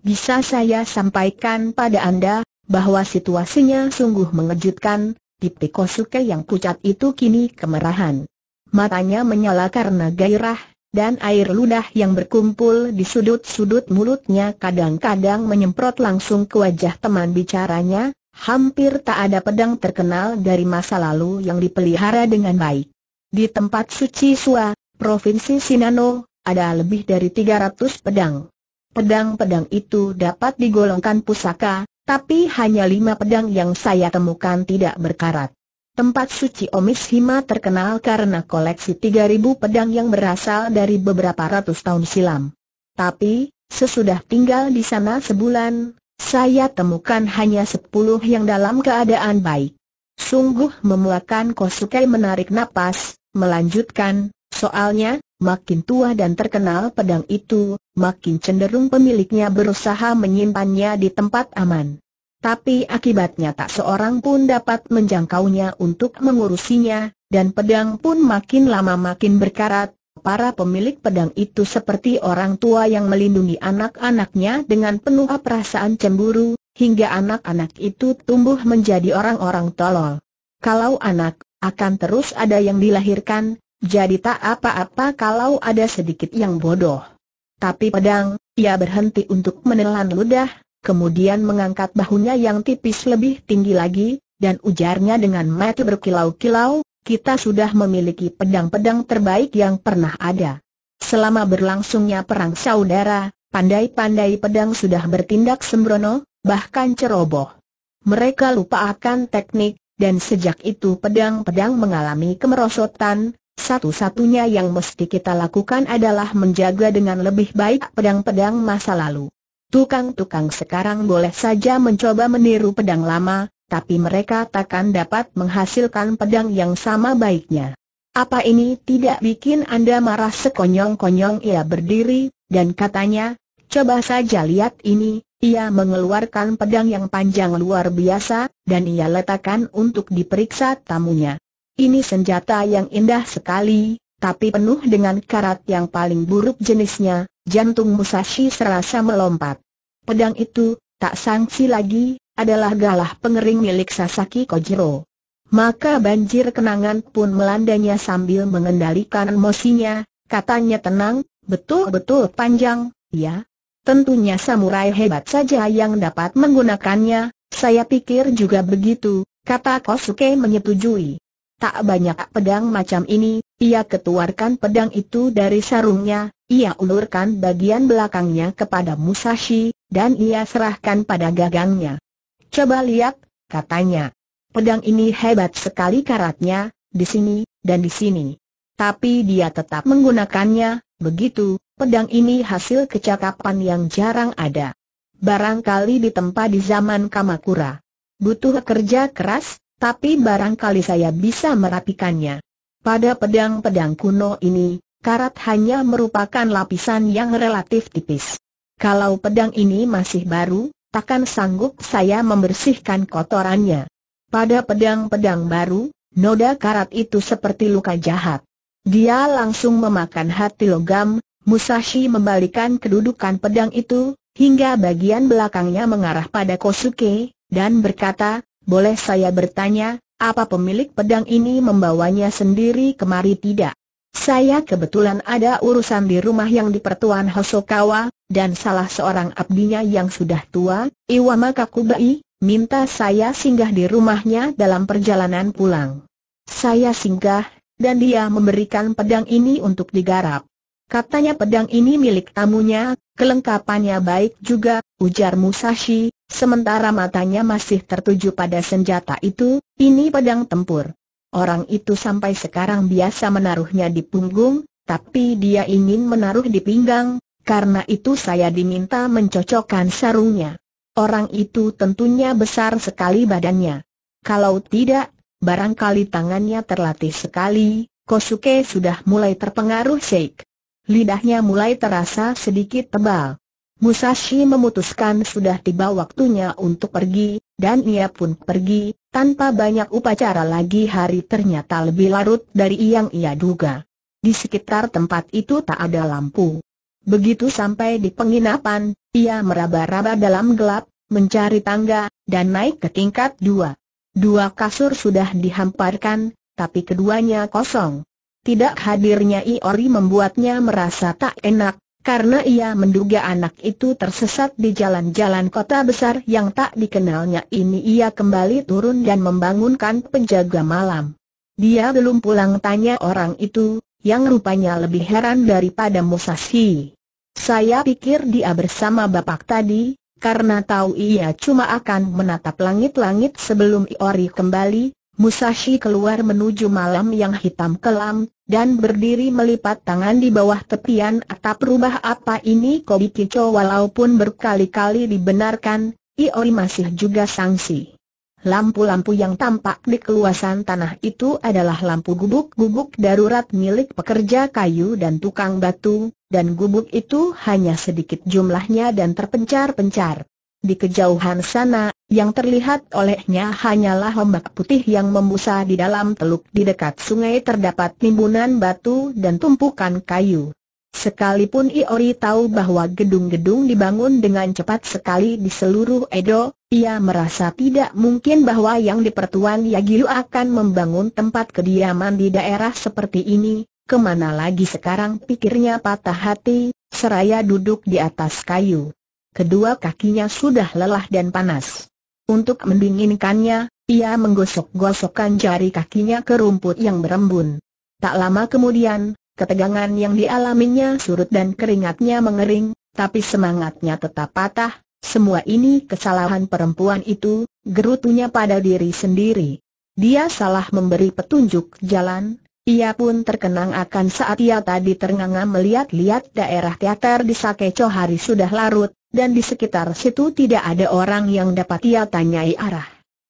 Bisa saya sampaikan pada Anda, bahwa situasinya sungguh mengejutkan, pipi Kosuke yang pucat itu kini kemerahan. Matanya menyala karena gairah, dan air ludah yang berkumpul di sudut-sudut mulutnya kadang-kadang menyemprot langsung ke wajah teman bicaranya, hampir tak ada pedang terkenal dari masa lalu yang dipelihara dengan baik. Di tempat suci Sua, Provinsi Shinano, ada lebih dari 300 pedang. Pedang-pedang itu dapat digolongkan pusaka, tapi hanya lima pedang yang saya temukan tidak berkarat. Tempat suci Omis Hima terkenal karena koleksi 3000 pedang yang berasal dari beberapa ratus tahun silam. Tapi, sesudah tinggal di sana sebulan, saya temukan hanya 10 yang dalam keadaan baik. Sungguh memuakan Kosuke menarik napas, melanjutkan, soalnya, makin tua dan terkenal pedang itu, makin cenderung pemiliknya berusaha menyimpannya di tempat aman. Tapi akibatnya tak seorang pun dapat menjangkaunya untuk mengurusinya, dan pedang pun makin lama makin berkarat. Para pemilik pedang itu seperti orang tua yang melindungi anak-anaknya dengan penuh perasaan cemburu, hingga anak-anak itu tumbuh menjadi orang-orang tolol. Kalau anak, akan terus ada yang dilahirkan, jadi tak apa-apa kalau ada sedikit yang bodoh. Tapi pedang, ia berhenti untuk menelan ludah, kemudian mengangkat bahunya yang tipis lebih tinggi lagi, dan ujarnya dengan mata berkilau-kilau, kita sudah memiliki pedang-pedang terbaik yang pernah ada. Selama berlangsungnya perang saudara, pandai-pandai pedang sudah bertindak sembrono, bahkan ceroboh. Mereka lupa akan teknik, dan sejak itu pedang-pedang mengalami kemerosotan, satu-satunya yang mesti kita lakukan adalah menjaga dengan lebih baik pedang-pedang masa lalu. Tukang-tukang sekarang boleh saja mencoba meniru pedang lama, tapi mereka takkan dapat menghasilkan pedang yang sama baiknya. Apa ini tidak bikin Anda marah sekonyong-konyong ia berdiri, dan katanya, coba saja lihat ini, ia mengeluarkan pedang yang panjang luar biasa, dan ia letakkan untuk diperiksa tamunya. Ini senjata yang indah sekali, tapi penuh dengan karat yang paling buruk jenisnya, jantung Musashi serasa melompat. Pedang itu, tak sangsi lagi, adalah galah pengering milik Sasaki Kojiro. Maka banjir kenangan pun melandanya sambil mengendalikan emosinya, katanya tenang, betul-betul panjang, ya. Tentunya samurai hebat saja yang dapat menggunakannya, saya pikir juga begitu, kata Kosuke menyetujui. Tak banyak pedang macam ini, ia ketuarkan pedang itu dari sarungnya, ia ulurkan bagian belakangnya kepada Musashi, dan ia serahkan pada gagangnya. Coba lihat, katanya. Pedang ini hebat sekali karatnya, di sini, dan di sini. Tapi dia tetap menggunakannya, begitu, pedang ini hasil kecakapan yang jarang ada. Barangkali ditempa di zaman Kamakura. Butuh kerja keras, tapi barangkali saya bisa merapikannya. Pada pedang-pedang kuno ini, karat hanya merupakan lapisan yang relatif tipis. Kalau pedang ini masih baru, takkan sanggup saya membersihkan kotorannya. Pada pedang-pedang baru, noda karat itu seperti luka jahat. Dia langsung memakan hati logam, Musashi membalikan kedudukan pedang itu, hingga bagian belakangnya mengarah pada Kosuke, dan berkata, boleh saya bertanya, apa pemilik pedang ini membawanya sendiri kemari tidak? Saya kebetulan ada urusan di rumah yang di pertuan Hosokawa, dan salah seorang abdinya yang sudah tua, Iwama Kakubai, minta saya singgah di rumahnya dalam perjalanan pulang. Saya singgah, dan dia memberikan pedang ini untuk digarap. Katanya pedang ini milik tamunya, kelengkapannya baik juga, ujar Musashi, sementara matanya masih tertuju pada senjata itu, ini pedang tempur. Orang itu sampai sekarang biasa menaruhnya di punggung, tapi dia ingin menaruh di pinggang, karena itu saya diminta mencocokkan sarungnya. Orang itu tentunya besar sekali badannya. Kalau tidak, barangkali tangannya terlatih sekali, Kosuke sudah mulai terpengaruh Sheikh lidahnya mulai terasa sedikit tebal. Musashi memutuskan sudah tiba waktunya untuk pergi, dan ia pun pergi, tanpa banyak upacara lagi hari ternyata lebih larut dari yang ia duga. Di sekitar tempat itu tak ada lampu. Begitu sampai di penginapan, ia meraba-raba dalam gelap, mencari tangga, dan naik ke tingkat dua. Dua kasur sudah dihamparkan, tapi keduanya kosong. Tidak hadirnya Iori membuatnya merasa tak enak, karena ia menduga anak itu tersesat di jalan-jalan kota besar yang tak dikenalnya ini ia kembali turun dan membangunkan penjaga malam. Dia belum pulang tanya orang itu, yang rupanya lebih heran daripada Musashi. Saya pikir dia bersama bapak tadi, karena tahu ia cuma akan menatap langit-langit sebelum Iori kembali, Musashi keluar menuju malam yang hitam kelam, dan berdiri melipat tangan di bawah tepian atap rubah apa ini Kobikicho walaupun berkali-kali dibenarkan, Iori masih juga sangsi. Lampu-lampu yang tampak di keluasan tanah itu adalah lampu gubuk-gubuk darurat milik pekerja kayu dan tukang batu, dan gubuk itu hanya sedikit jumlahnya dan terpencar-pencar. Di kejauhan sana, yang terlihat olehnya hanyalah ombak putih yang membusa di dalam teluk di dekat sungai terdapat timbunan batu dan tumpukan kayu. Sekalipun Iori tahu bahwa gedung-gedung dibangun dengan cepat sekali di seluruh Edo, ia merasa tidak mungkin bahwa yang di pertuan Yagiru akan membangun tempat kediaman di daerah seperti ini, ke mana lagi sekarang pikirnya patah hati, seraya duduk di atas kayu. Kedua kakinya sudah lelah dan panas. Untuk mendinginkannya, ia menggosok-gosokkan jari kakinya ke rumput yang berembun. Tak lama kemudian, ketegangan yang dialaminya surut dan keringatnya mengering, tapi semangatnya tetap patah. Semua ini kesalahan perempuan itu, gerutunya pada diri sendiri. Dia salah memberi petunjuk jalan, ia pun terkenang akan saat ia tadi ternganga melihat-lihat daerah teater di Sakeco hari sudah larut, dan di sekitar situ tidak ada orang yang dapat ia tanyai arah.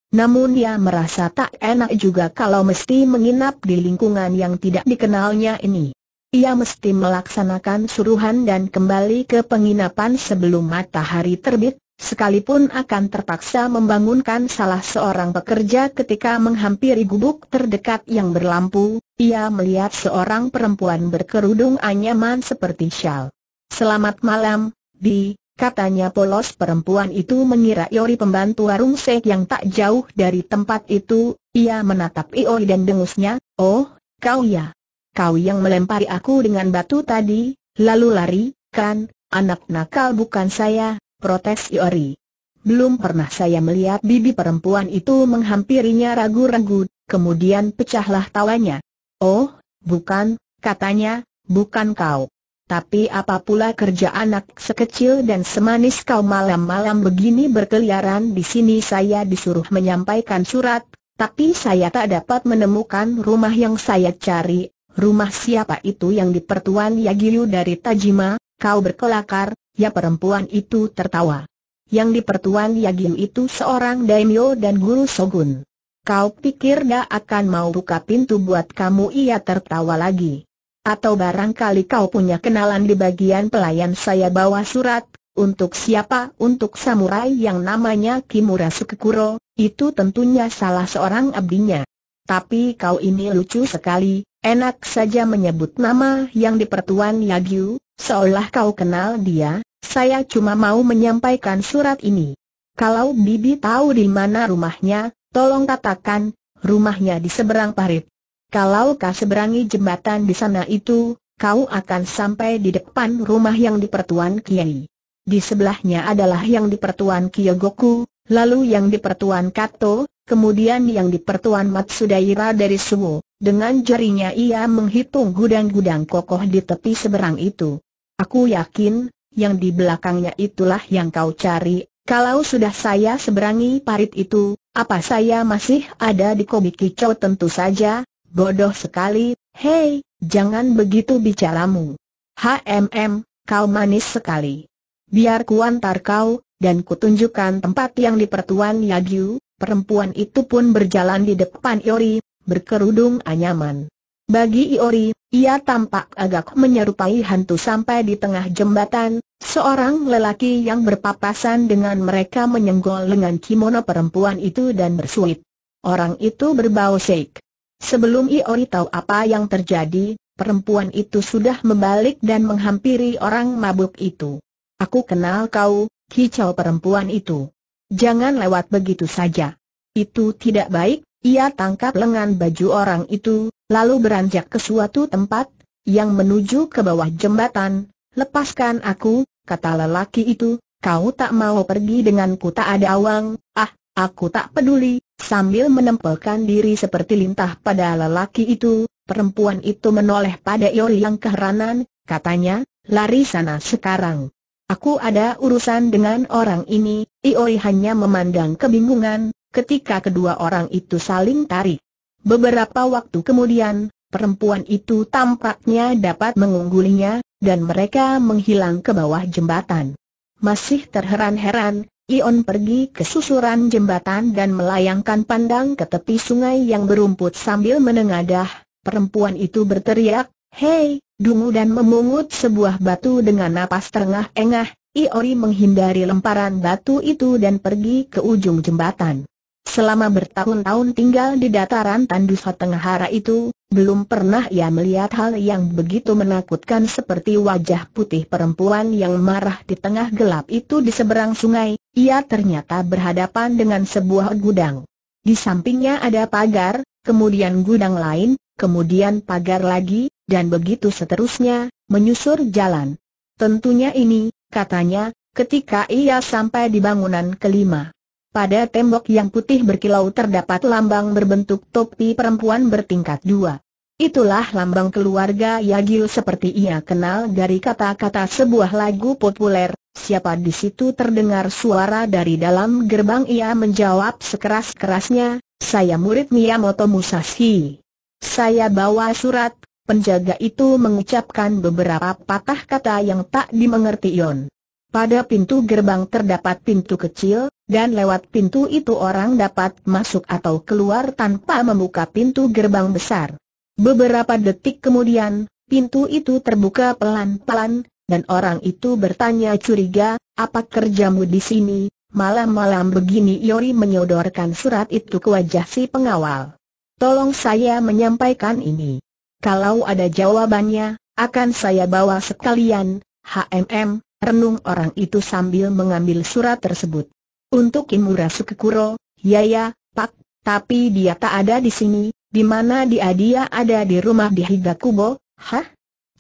Namun ia merasa tak enak juga kalau mesti menginap di lingkungan yang tidak dikenalnya ini. Ia mesti melaksanakan suruhan dan kembali ke penginapan sebelum matahari terbit, sekalipun akan terpaksa membangunkan salah seorang pekerja ketika menghampiri gubuk terdekat yang berlampu, ia melihat seorang perempuan berkerudung anyaman seperti syal. Selamat malam, Bi, Katanya polos perempuan itu mengira Iori pembantu warung sek yang tak jauh dari tempat itu, ia menatap Iori dan dengusnya, oh, kau ya. kau yang melempari aku dengan batu tadi, lalu lari, kan, anak nakal bukan saya, protes Iori. Belum pernah saya melihat bibi perempuan itu menghampirinya ragu-ragu, kemudian pecahlah tawanya. Oh, bukan, katanya, bukan kau. Tapi apa pula kerja anak sekecil dan semanis kau malam-malam begini berkeliaran di sini saya disuruh menyampaikan surat, tapi saya tak dapat menemukan rumah yang saya cari, rumah siapa itu yang di pertuan Yagiyu dari Tajima, kau berkelakar, ya perempuan itu tertawa. Yang di pertuan Yagiyu itu seorang daimyo dan guru shogun. Kau pikir dia akan mau buka pintu buat kamu ia tertawa lagi. Atau barangkali kau punya kenalan di bagian pelayan saya bawa surat, untuk siapa? Untuk samurai yang namanya Kimura Sukekuro, itu tentunya salah seorang abdinya. Tapi kau ini lucu sekali, enak saja menyebut nama yang di pertuan Yagyu, seolah kau kenal dia, saya cuma mau menyampaikan surat ini. Kalau Bibi tahu di mana rumahnya, tolong katakan, rumahnya di seberang parit. Kalau kau seberangi jembatan di sana itu, kau akan sampai di depan rumah yang di Pertuan Kiai. Di sebelahnya adalah yang di Pertuan Kyogoku, lalu yang di Pertuan Kato, kemudian yang di Pertuan Matsudaira dari Suwo. Dengan jarinya ia menghitung gudang-gudang kokoh di tepi seberang itu. Aku yakin, yang di belakangnya itulah yang kau cari, kalau sudah saya seberangi parit itu, apa saya masih ada di Kobikicho tentu saja, Bodoh sekali, hei, jangan begitu bicaramu. HMM, kau manis sekali. Biar kuantar kau, dan kutunjukkan tempat yang di pertuan Yagyu, perempuan itu pun berjalan di depan Iori, berkerudung anyaman. Bagi Iori, ia tampak agak menyerupai hantu sampai di tengah jembatan, seorang lelaki yang berpapasan dengan mereka menyenggol lengan kimono perempuan itu dan bersuit. Orang itu berbau shake. Sebelum Iori tahu apa yang terjadi, perempuan itu sudah membalik dan menghampiri orang mabuk itu. Aku kenal kau, kicau perempuan itu. Jangan lewat begitu saja. Itu tidak baik, ia tangkap lengan baju orang itu, lalu beranjak ke suatu tempat, yang menuju ke bawah jembatan. Lepaskan aku, kata lelaki itu, kau tak mau pergi denganku tak ada awang, ah, Aku tak peduli, sambil menempelkan diri seperti lintah pada lelaki itu, perempuan itu menoleh pada Iori yang keheranan, katanya, lari sana sekarang. Aku ada urusan dengan orang ini, Iori hanya memandang kebingungan, ketika kedua orang itu saling tarik. Beberapa waktu kemudian, perempuan itu tampaknya dapat mengunggulinya, dan mereka menghilang ke bawah jembatan. Masih terheran-heran, Ion pergi ke susuran jembatan dan melayangkan pandang ke tepi sungai yang berumput sambil menengadah. Perempuan itu berteriak, Hei, dungu dan memungut sebuah batu dengan napas terengah-engah. Iori menghindari lemparan batu itu dan pergi ke ujung jembatan. Selama bertahun-tahun tinggal di dataran Tandusa Tenggara itu, belum pernah ia melihat hal yang begitu menakutkan seperti wajah putih perempuan yang marah di tengah gelap itu di seberang sungai, ia ternyata berhadapan dengan sebuah gudang. Di sampingnya ada pagar, kemudian gudang lain, kemudian pagar lagi, dan begitu seterusnya, menyusur jalan. Tentunya ini, katanya, ketika ia sampai di bangunan kelima. Pada tembok yang putih berkilau terdapat lambang berbentuk topi perempuan bertingkat dua. Itulah lambang keluarga Yagil seperti ia kenal dari kata-kata sebuah lagu populer, siapa di situ terdengar suara dari dalam gerbang ia menjawab sekeras-kerasnya, saya murid Miyamoto Musashi. Saya bawa surat, penjaga itu mengucapkan beberapa patah kata yang tak dimengerti Yon. Pada pintu gerbang terdapat pintu kecil, dan lewat pintu itu orang dapat masuk atau keluar tanpa membuka pintu gerbang besar. Beberapa detik kemudian, pintu itu terbuka pelan-pelan, dan orang itu bertanya curiga, apa kerjamu di sini? Malam-malam begini Yori menyodorkan surat itu ke wajah si pengawal. Tolong saya menyampaikan ini. Kalau ada jawabannya, akan saya bawa sekalian, HMM, renung orang itu sambil mengambil surat tersebut. Untuk Kimura Sukekuro, ya ya, Pak, tapi dia tak ada di sini, Di mana dia dia ada di rumah di Higakubo, hah?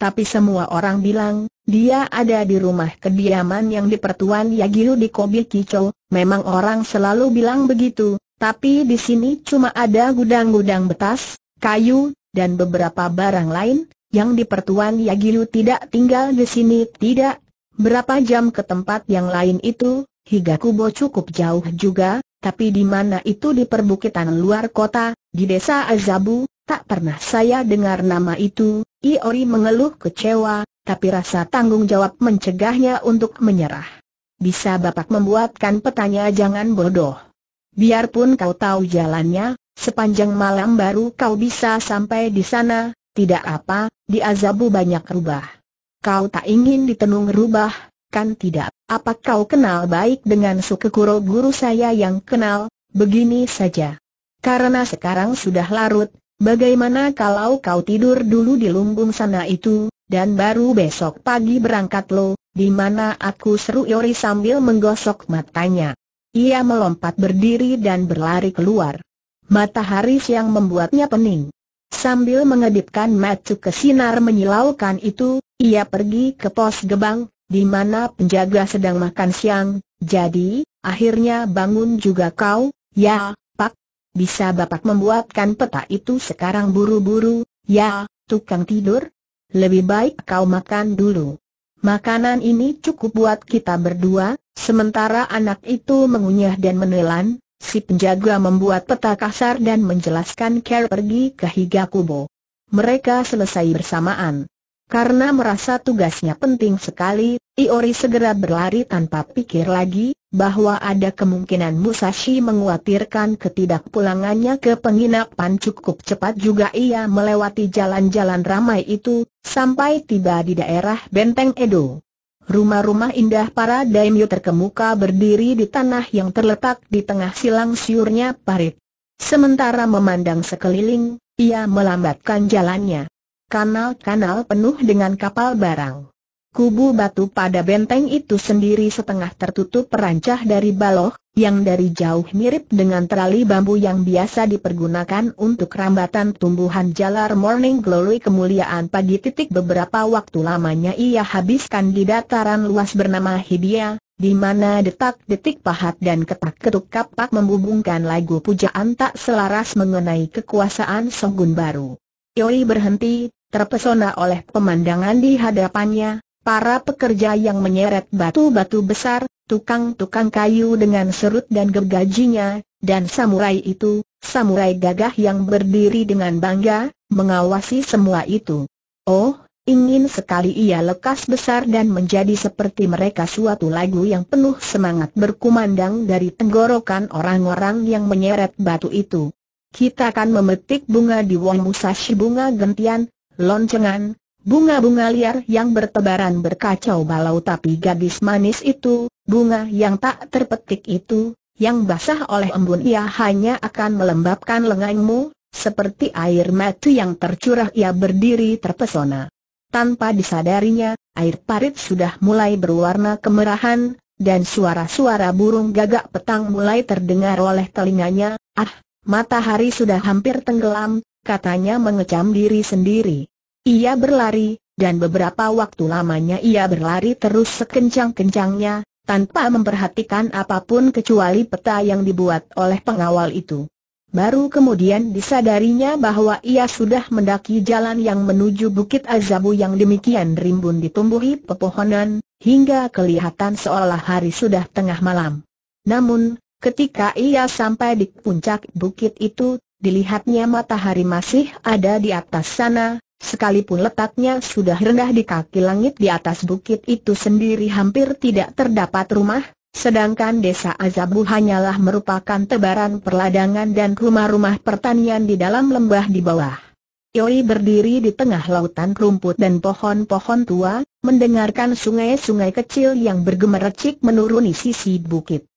Tapi semua orang bilang, dia ada di rumah kediaman yang di Pertuan Yagiru di Kobikicho, memang orang selalu bilang begitu, tapi di sini cuma ada gudang-gudang betas, kayu, dan beberapa barang lain, yang di Pertuan Yagiru tidak tinggal di sini tidak. Berapa jam ke tempat yang lain itu, Higakubo cukup jauh juga, tapi di mana itu di perbukitan luar kota, di desa Azabu, tak pernah saya dengar nama itu, Iori mengeluh kecewa, tapi rasa tanggung jawab mencegahnya untuk menyerah. Bisa Bapak membuatkan petanya jangan bodoh. Biarpun kau tahu jalannya, sepanjang malam baru kau bisa sampai di sana, tidak apa, di Azabu banyak rubah. Kau tak ingin ditenung rubah, kan tidak? Apa kau kenal baik dengan Sukekuro guru saya yang kenal, begini saja. Karena sekarang sudah larut, bagaimana kalau kau tidur dulu di lumbung sana itu, dan baru besok pagi berangkat lo, di mana aku seru Yori sambil menggosok matanya. Ia melompat berdiri dan berlari keluar. Matahari siang membuatnya pening. Sambil mengedipkan mata ke sinar menyilaukan itu, ia pergi ke pos gebang, di mana penjaga sedang makan siang, jadi, akhirnya bangun juga kau, ya, Pak. Bisa Bapak membuatkan peta itu sekarang buru-buru, ya, tukang tidur? Lebih baik kau makan dulu. Makanan ini cukup buat kita berdua, sementara anak itu mengunyah dan menelan, si penjaga membuat peta kasar dan menjelaskan Care pergi ke Higakubo. Mereka selesai bersamaan. Karena merasa tugasnya penting sekali, Iori segera berlari tanpa pikir lagi, bahwa ada kemungkinan Musashi menguatirkan ketidakpulangannya ke penginapan cukup cepat juga ia melewati jalan-jalan ramai itu, sampai tiba di daerah Benteng Edo. Rumah-rumah indah para daimyo terkemuka berdiri di tanah yang terletak di tengah silang siurnya parit. Sementara memandang sekeliling, ia melambatkan jalannya kanal-kanal penuh dengan kapal barang. Kubu batu pada benteng itu sendiri setengah tertutup perancah dari baloh, yang dari jauh mirip dengan terali bambu yang biasa dipergunakan untuk rambatan tumbuhan jalar morning glory kemuliaan pagi titik beberapa waktu lamanya ia habiskan di dataran luas bernama Hibia, di mana detak-detik pahat dan ketak-ketuk kapak membubungkan lagu pujaan tak selaras mengenai kekuasaan Songgun baru. Yoi berhenti, terpesona oleh pemandangan di hadapannya, para pekerja yang menyeret batu-batu besar, tukang-tukang kayu dengan serut dan gergajinya, dan samurai itu, samurai gagah yang berdiri dengan bangga, mengawasi semua itu. Oh, ingin sekali ia lekas besar dan menjadi seperti mereka suatu lagu yang penuh semangat berkumandang dari tenggorokan orang-orang yang menyeret batu itu. Kita akan memetik bunga di Wong Musashi bunga gentian, loncengan, bunga-bunga liar yang bertebaran berkacau balau tapi gadis manis itu, bunga yang tak terpetik itu, yang basah oleh embun ia hanya akan melembabkan lenganmu, seperti air mata yang tercurah ia berdiri terpesona. Tanpa disadarinya, air parit sudah mulai berwarna kemerahan, dan suara-suara burung gagak petang mulai terdengar oleh telinganya, ah, matahari sudah hampir tenggelam, katanya mengecam diri sendiri. Ia berlari, dan beberapa waktu lamanya ia berlari terus sekencang-kencangnya, tanpa memperhatikan apa pun kecuali peta yang dibuat oleh pengawal itu. Baru kemudian disadarinya bahwa ia sudah mendaki jalan yang menuju Bukit Azabu yang demikian rimbun ditumbuhi pepohonan, hingga kelihatan seolah hari sudah tengah malam. Namun, ketika ia sampai di puncak bukit itu, dilihatnya matahari masih ada di atas sana, sekalipun letaknya sudah rendah di kaki langit di atas bukit itu sendiri hampir tidak terdapat rumah, sedangkan desa Azabu hanyalah merupakan tebaran perladangan dan rumah-rumah pertanian di dalam lembah di bawah. Yoi berdiri di tengah lautan rumput dan pohon-pohon tua, mendengarkan sungai-sungai kecil yang bergemericik menuruni sisi bukit.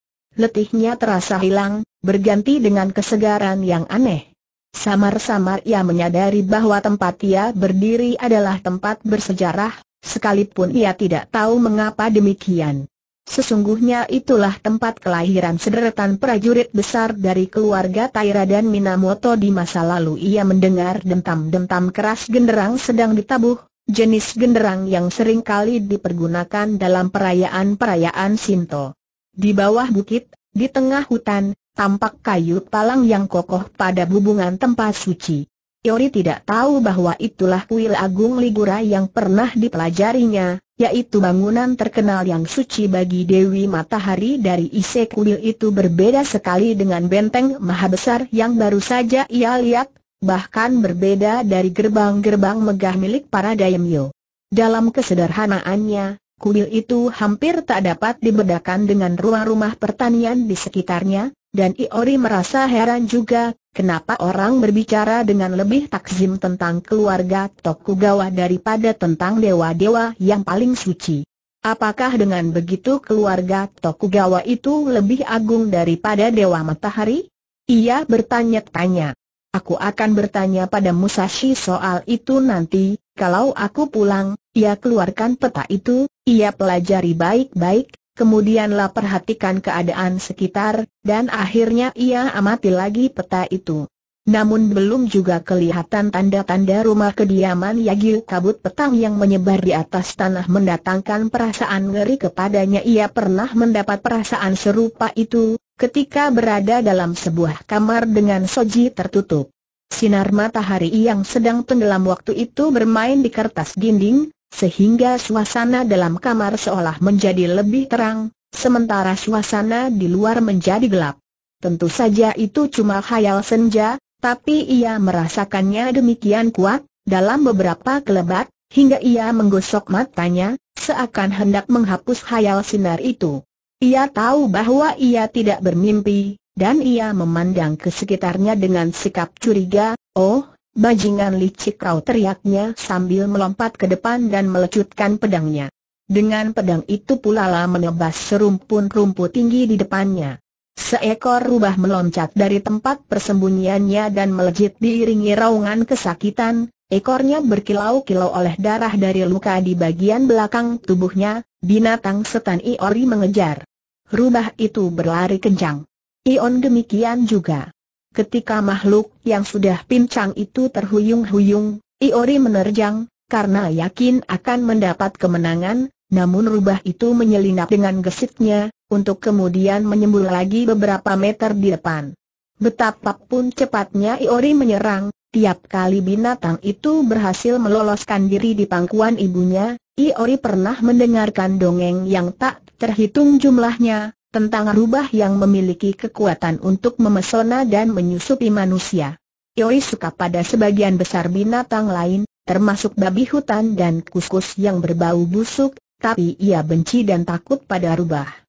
Letihnya terasa hilang, berganti dengan kesegaran yang aneh. Samar-samar ia menyadari bahwa tempat ia berdiri adalah tempat bersejarah, sekalipun ia tidak tahu mengapa demikian. Sesungguhnya itulah tempat kelahiran sederetan prajurit besar dari keluarga Taira dan Minamoto di masa lalu ia mendengar dentam-dentam keras genderang sedang ditabuh, jenis genderang yang sering kali dipergunakan dalam perayaan-perayaan Sinto. Di bawah bukit, di tengah hutan, tampak kayu palang yang kokoh pada hubungan tempat suci. Yori tidak tahu bahwa itulah kuil agung Ligura yang pernah dipelajarinya, yaitu bangunan terkenal yang suci bagi Dewi Matahari dari isi kuil itu berbeda sekali dengan benteng maha besar yang baru saja ia lihat, bahkan berbeda dari gerbang-gerbang megah milik para daimyo. Dalam kesederhanaannya, kuil itu hampir tak dapat dibedakan dengan rumah-rumah pertanian di sekitarnya, dan Iori merasa heran juga, kenapa orang berbicara dengan lebih takzim tentang keluarga Tokugawa daripada tentang dewa-dewa yang paling suci. Apakah dengan begitu keluarga Tokugawa itu lebih agung daripada dewa matahari? Ia bertanya-tanya. Aku akan bertanya pada Musashi soal itu nanti, kalau aku pulang, ia keluarkan peta itu, ia pelajari baik-baik, kemudianlah perhatikan keadaan sekitar, dan akhirnya ia amati lagi peta itu. Namun belum juga kelihatan tanda-tanda rumah kediaman Yagi kabut petang yang menyebar di atas tanah mendatangkan perasaan ngeri kepadanya ia pernah mendapat perasaan serupa itu, ketika berada dalam sebuah kamar dengan soji tertutup. Sinar matahari yang sedang tenggelam waktu itu bermain di kertas dinding, sehingga suasana dalam kamar seolah menjadi lebih terang, sementara suasana di luar menjadi gelap. Tentu saja itu cuma khayal senja, tapi ia merasakannya demikian kuat, dalam beberapa kelebat, hingga ia menggosok matanya, seakan hendak menghapus khayal sinar itu. Ia tahu bahwa ia tidak bermimpi, dan ia memandang ke sekitarnya dengan sikap curiga, oh, Bajingan licik kau teriaknya sambil melompat ke depan dan melecutkan pedangnya. Dengan pedang itu pula lah menebas serumpun rumput tinggi di depannya. Seekor rubah meloncat dari tempat persembunyiannya dan melejit diiringi raungan kesakitan, ekornya berkilau-kilau oleh darah dari luka di bagian belakang tubuhnya, binatang setan Iori mengejar. Rubah itu berlari kencang. Ion demikian juga. Ketika makhluk yang sudah pincang itu terhuyung-huyung, Iori menerjang, karena yakin akan mendapat kemenangan, namun rubah itu menyelinap dengan gesitnya, untuk kemudian menyembul lagi beberapa meter di depan. Betapapun cepatnya Iori menyerang, tiap kali binatang itu berhasil meloloskan diri di pangkuan ibunya, Iori pernah mendengarkan dongeng yang tak terhitung jumlahnya, tentang rubah yang memiliki kekuatan untuk memesona dan menyusupi manusia. Yoi suka pada sebagian besar binatang lain, termasuk babi hutan dan kuskus yang berbau busuk, tapi ia benci dan takut pada rubah.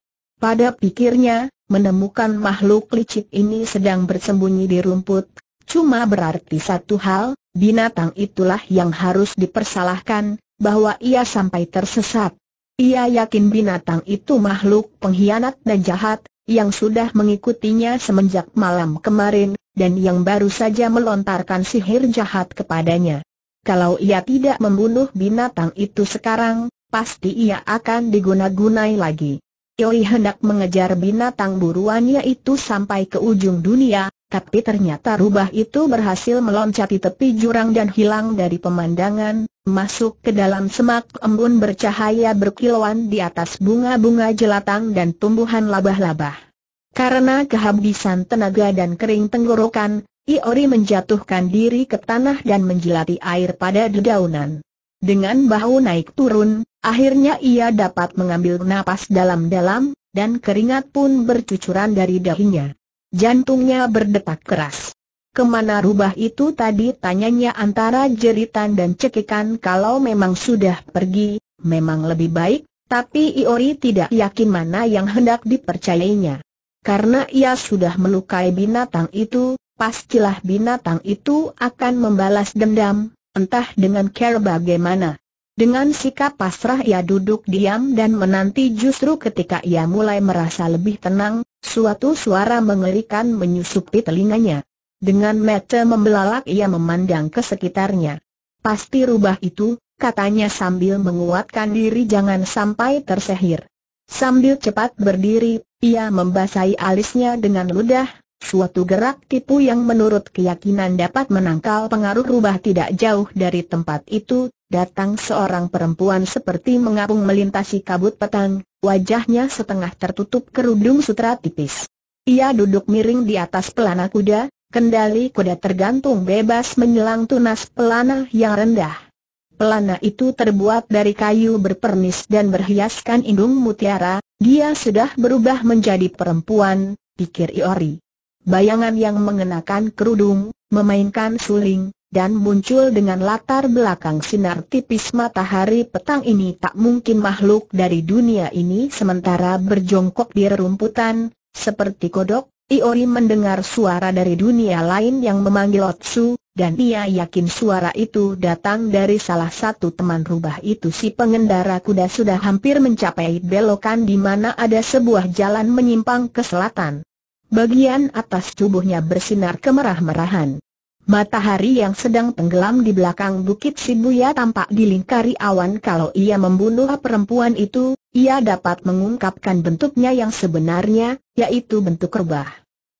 Pada pikirnya, menemukan makhluk licik ini sedang bersembunyi di rumput, cuma berarti satu hal, binatang itulah yang harus dipersalahkan, bahwa ia sampai tersesat. Ia yakin binatang itu makhluk pengkhianat dan jahat, yang sudah mengikutinya semenjak malam kemarin, dan yang baru saja melontarkan sihir jahat kepadanya. Kalau ia tidak membunuh binatang itu sekarang, pasti ia akan diguna-gunai lagi. Yoi hendak mengejar binatang buruannya itu sampai ke ujung dunia, tapi ternyata rubah itu berhasil meloncati tepi jurang dan hilang dari pemandangan, masuk ke dalam semak embun bercahaya berkilauan di atas bunga-bunga jelatang dan tumbuhan labah-labah. Karena kehabisan tenaga dan kering tenggorokan, Iori menjatuhkan diri ke tanah dan menjilati air pada dedaunan. Dengan bahu naik turun, akhirnya ia dapat mengambil napas dalam-dalam, dan keringat pun bercucuran dari dahinya. Jantungnya berdetak keras. Ke mana rubah itu tadi tanyanya antara jeritan dan cekikan kalau memang sudah pergi, memang lebih baik, tapi Iori tidak yakin mana yang hendak dipercayainya. Karena ia sudah melukai binatang itu, pastilah binatang itu akan membalas dendam, entah dengan cara bagaimana. Dengan sikap pasrah ia duduk diam dan menanti justru ketika ia mulai merasa lebih tenang, suatu suara mengerikan menyusupi telinganya. Dengan mata membelalak ia memandang ke sekitarnya. Pasti rubah itu, katanya sambil menguatkan diri jangan sampai tersehir. Sambil cepat berdiri, ia membasahi alisnya dengan ludah, suatu gerak tipu yang menurut keyakinan dapat menangkal pengaruh rubah tidak jauh dari tempat itu, datang seorang perempuan seperti mengapung melintasi kabut petang, wajahnya setengah tertutup kerudung sutra tipis. Ia duduk miring di atas pelana kuda, kendali kuda tergantung bebas menyelang tunas pelana yang rendah. Pelana itu terbuat dari kayu berpernis dan berhiaskan indung mutiara, dia sudah berubah menjadi perempuan, pikir Iori. Bayangan yang mengenakan kerudung, memainkan suling, dan muncul dengan latar belakang sinar tipis matahari petang ini tak mungkin makhluk dari dunia ini sementara berjongkok di rerumputan, seperti kodok, Iori mendengar suara dari dunia lain yang memanggil Otsu, dan ia yakin suara itu datang dari salah satu teman rubah itu si pengendara kuda sudah hampir mencapai belokan di mana ada sebuah jalan menyimpang ke selatan. Bagian atas tubuhnya bersinar kemerah-merahan. Matahari yang sedang tenggelam di belakang bukit Shibuya tampak dilingkari awan kalau ia membunuh perempuan itu, ia dapat mengungkapkan bentuknya yang sebenarnya, yaitu bentuk rebah.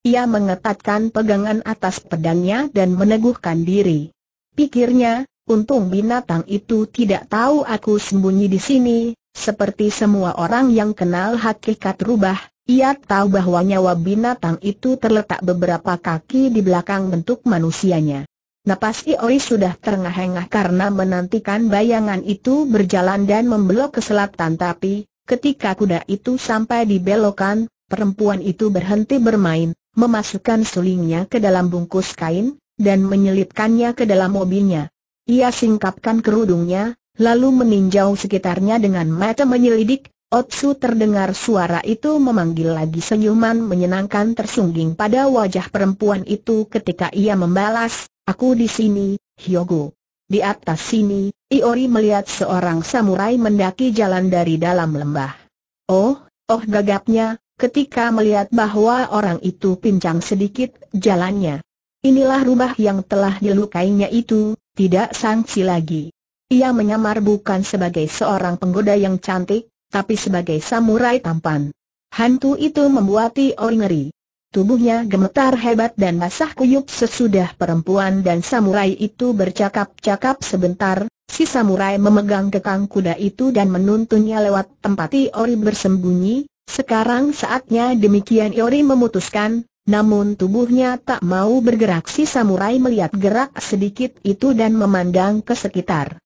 Ia mengetatkan pegangan atas pedangnya dan meneguhkan diri. Pikirnya, untung binatang itu tidak tahu aku sembunyi di sini, seperti semua orang yang kenal hakikat rubah, ia tahu bahwa nyawa binatang itu terletak beberapa kaki di belakang bentuk manusianya. Napas Ioi sudah terengah-engah karena menantikan bayangan itu berjalan dan membelok ke selatan tapi, ketika kuda itu sampai di belokan, perempuan itu berhenti bermain, memasukkan sulingnya ke dalam bungkus kain, dan menyelipkannya ke dalam mobilnya. Ia singkapkan kerudungnya, lalu meninjau sekitarnya dengan mata menyelidik, Otsu terdengar suara itu memanggil lagi senyuman menyenangkan tersungging pada wajah perempuan itu ketika ia membalas, aku di sini, Hyogo. Di atas sini, Iori melihat seorang samurai mendaki jalan dari dalam lembah. Oh, oh gagapnya, ketika melihat bahwa orang itu pincang sedikit jalannya. Inilah rubah yang telah dilukainya itu, tidak sangsi lagi. Ia menyamar bukan sebagai seorang penggoda yang cantik, tapi sebagai samurai tampan. Hantu itu membuat Ori ngeri. Tubuhnya gemetar hebat dan basah kuyup sesudah perempuan dan samurai itu bercakap-cakap sebentar, si samurai memegang kekang kuda itu dan menuntunnya lewat tempat Ori bersembunyi, sekarang saatnya demikian Ori memutuskan, namun tubuhnya tak mau bergerak si samurai melihat gerak sedikit itu dan memandang ke sekitar.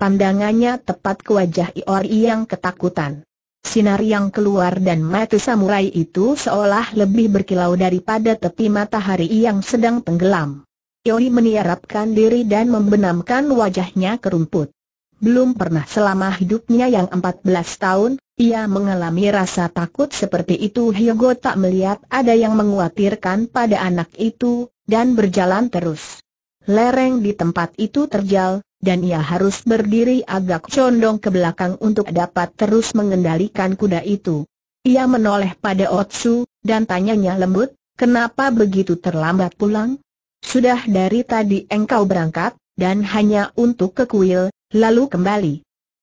Pandangannya tepat ke wajah Iori yang ketakutan. Sinar yang keluar dan mata samurai itu seolah lebih berkilau daripada tepi matahari yang sedang tenggelam. Iori meniarapkan diri dan membenamkan wajahnya ke rumput. Belum pernah selama hidupnya yang 14 tahun, ia mengalami rasa takut seperti itu Hyogo tak melihat ada yang menguatirkan pada anak itu, dan berjalan terus. Lereng di tempat itu terjal, dan ia harus berdiri agak condong ke belakang untuk dapat terus mengendalikan kuda itu. Ia menoleh pada Otsu, dan tanyanya lembut, kenapa begitu terlambat pulang? Sudah dari tadi engkau berangkat, dan hanya untuk ke kuil, lalu kembali.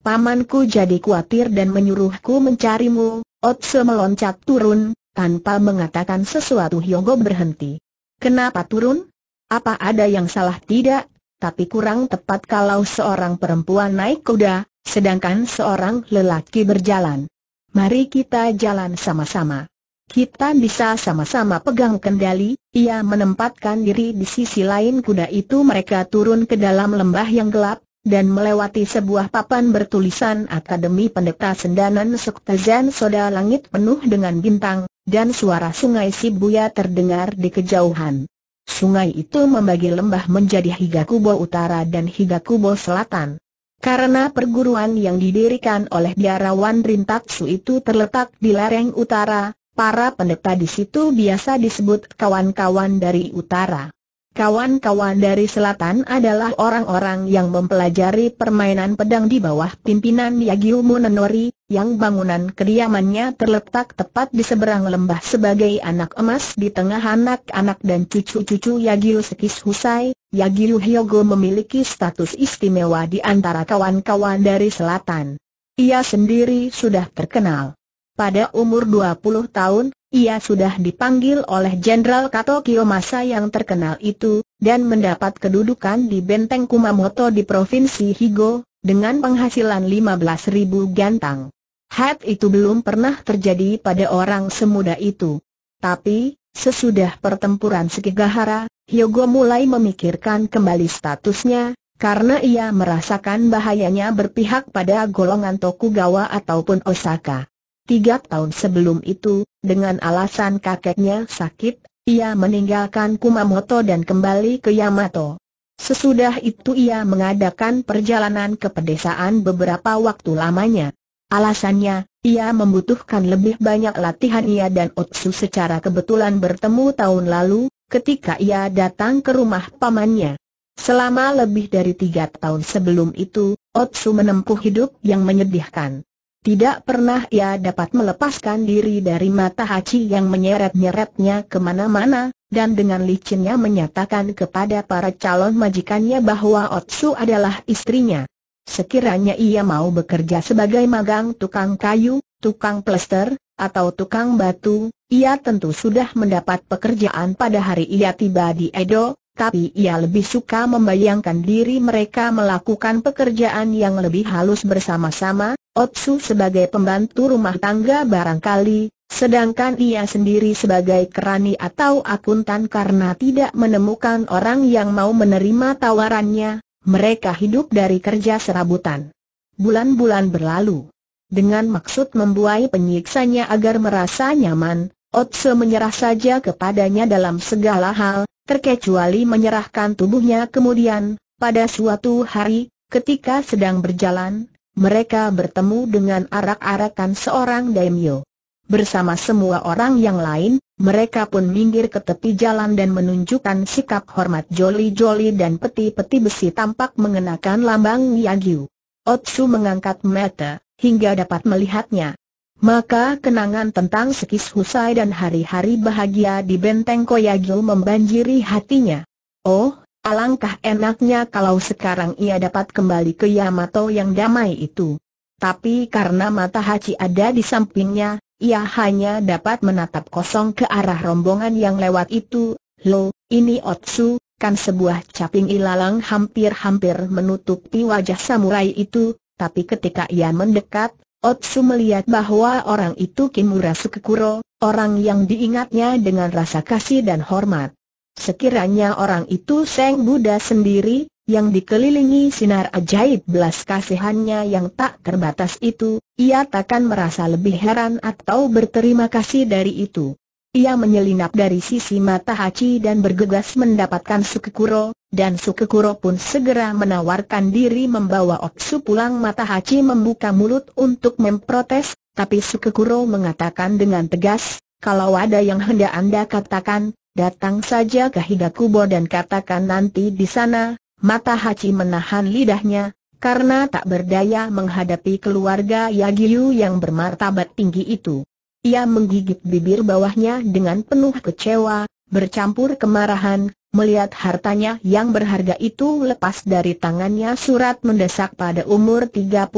Pamanku jadi khawatir dan menyuruhku mencarimu, Otsu meloncat turun, tanpa mengatakan sesuatu Hyogo berhenti. Kenapa turun? Apa ada yang salah tidak? Tapi kurang tepat kalau seorang perempuan naik kuda, sedangkan seorang lelaki berjalan. Mari kita jalan sama-sama. Kita bisa sama-sama pegang kendali, ia menempatkan diri di sisi lain kuda itu mereka turun ke dalam lembah yang gelap, dan melewati sebuah papan bertulisan Akademi Pendeta Sendanan Sekta Soda Langit penuh dengan bintang, dan suara sungai Shibuya terdengar di kejauhan. Sungai itu membagi lembah menjadi Higakubo Utara dan Higakubo Selatan. Karena perguruan yang didirikan oleh biarawan Rintatsu itu terletak di lereng utara, para pendeta di situ biasa disebut kawan-kawan dari utara. Kawan-kawan dari selatan adalah orang-orang yang mempelajari permainan pedang di bawah pimpinan Yagyu Munenori, yang bangunan kediamannya terletak tepat di seberang lembah sebagai anak emas di tengah anak-anak dan cucu-cucu Yagyu Sekis Husai. Yagyu Hyogo memiliki status istimewa di antara kawan-kawan dari selatan. Ia sendiri sudah terkenal. Pada umur 20 tahun, ia sudah dipanggil oleh Jenderal Kato Kiyomasa yang terkenal itu, dan mendapat kedudukan di benteng Kumamoto di Provinsi Higo, dengan penghasilan 15.000 gantang. Hat itu belum pernah terjadi pada orang semuda itu. Tapi, sesudah pertempuran Sekigahara, Hyogo mulai memikirkan kembali statusnya, karena ia merasakan bahayanya berpihak pada golongan Tokugawa ataupun Osaka. Tiga tahun sebelum itu, dengan alasan kakeknya sakit, ia meninggalkan Kumamoto dan kembali ke Yamato. Sesudah itu ia mengadakan perjalanan ke pedesaan beberapa waktu lamanya. Alasannya, ia membutuhkan lebih banyak latihan ia dan Otsu secara kebetulan bertemu tahun lalu, ketika ia datang ke rumah pamannya. Selama lebih dari tiga tahun sebelum itu, Otsu menempuh hidup yang menyedihkan. Tidak pernah ia dapat melepaskan diri dari mata Hachi yang menyeret-nyeretnya ke mana-mana, dan dengan licinnya menyatakan kepada para calon majikannya bahwa Otsu adalah istrinya. Sekiranya ia mau bekerja sebagai magang tukang kayu, tukang plester, atau tukang batu, ia tentu sudah mendapat pekerjaan pada hari ia tiba di Edo, tapi ia lebih suka membayangkan diri mereka melakukan pekerjaan yang lebih halus bersama-sama, Otsu sebagai pembantu rumah tangga barangkali, sedangkan ia sendiri sebagai kerani atau akuntan karena tidak menemukan orang yang mau menerima tawarannya, mereka hidup dari kerja serabutan. Bulan-bulan berlalu. Dengan maksud membuai penyiksanya agar merasa nyaman, Otsu menyerah saja kepadanya dalam segala hal, terkecuali menyerahkan tubuhnya kemudian, pada suatu hari, ketika sedang berjalan, mereka bertemu dengan arak-arakan seorang daimyo. Bersama semua orang yang lain, mereka pun minggir ke tepi jalan dan menunjukkan sikap hormat joli-joli dan peti-peti besi tampak mengenakan lambang Yagyu. Otsu mengangkat mata, hingga dapat melihatnya. Maka kenangan tentang Sekis Husai dan hari-hari bahagia di benteng Koyagil membanjiri hatinya. Oh, alangkah enaknya kalau sekarang ia dapat kembali ke Yamato yang damai itu. Tapi karena mata Hachi ada di sampingnya, ia hanya dapat menatap kosong ke arah rombongan yang lewat itu. Lo, ini Otsu, kan sebuah caping ilalang hampir-hampir menutupi wajah samurai itu, tapi ketika ia mendekat, Otsu melihat bahwa orang itu Kimura Sukekuro, orang yang diingatnya dengan rasa kasih dan hormat. Sekiranya orang itu Seng Buddha sendiri, yang dikelilingi sinar ajaib belas kasihannya yang tak terbatas itu, ia takkan merasa lebih heran atau berterima kasih dari itu. Ia menyelinap dari sisi mata Hachi dan bergegas mendapatkan Sukekuro, dan Sukekuro pun segera menawarkan diri membawa Otsu pulang mata Hachi membuka mulut untuk memprotes, tapi Sukekuro mengatakan dengan tegas, kalau ada yang hendak Anda katakan, datang saja ke Higakubo dan katakan nanti di sana, mata Hachi menahan lidahnya, karena tak berdaya menghadapi keluarga Yagiyu yang bermartabat tinggi itu. Ia menggigit bibir bawahnya dengan penuh kecewa, bercampur kemarahan, melihat hartanya yang berharga itu lepas dari tangannya surat mendesak pada umur 38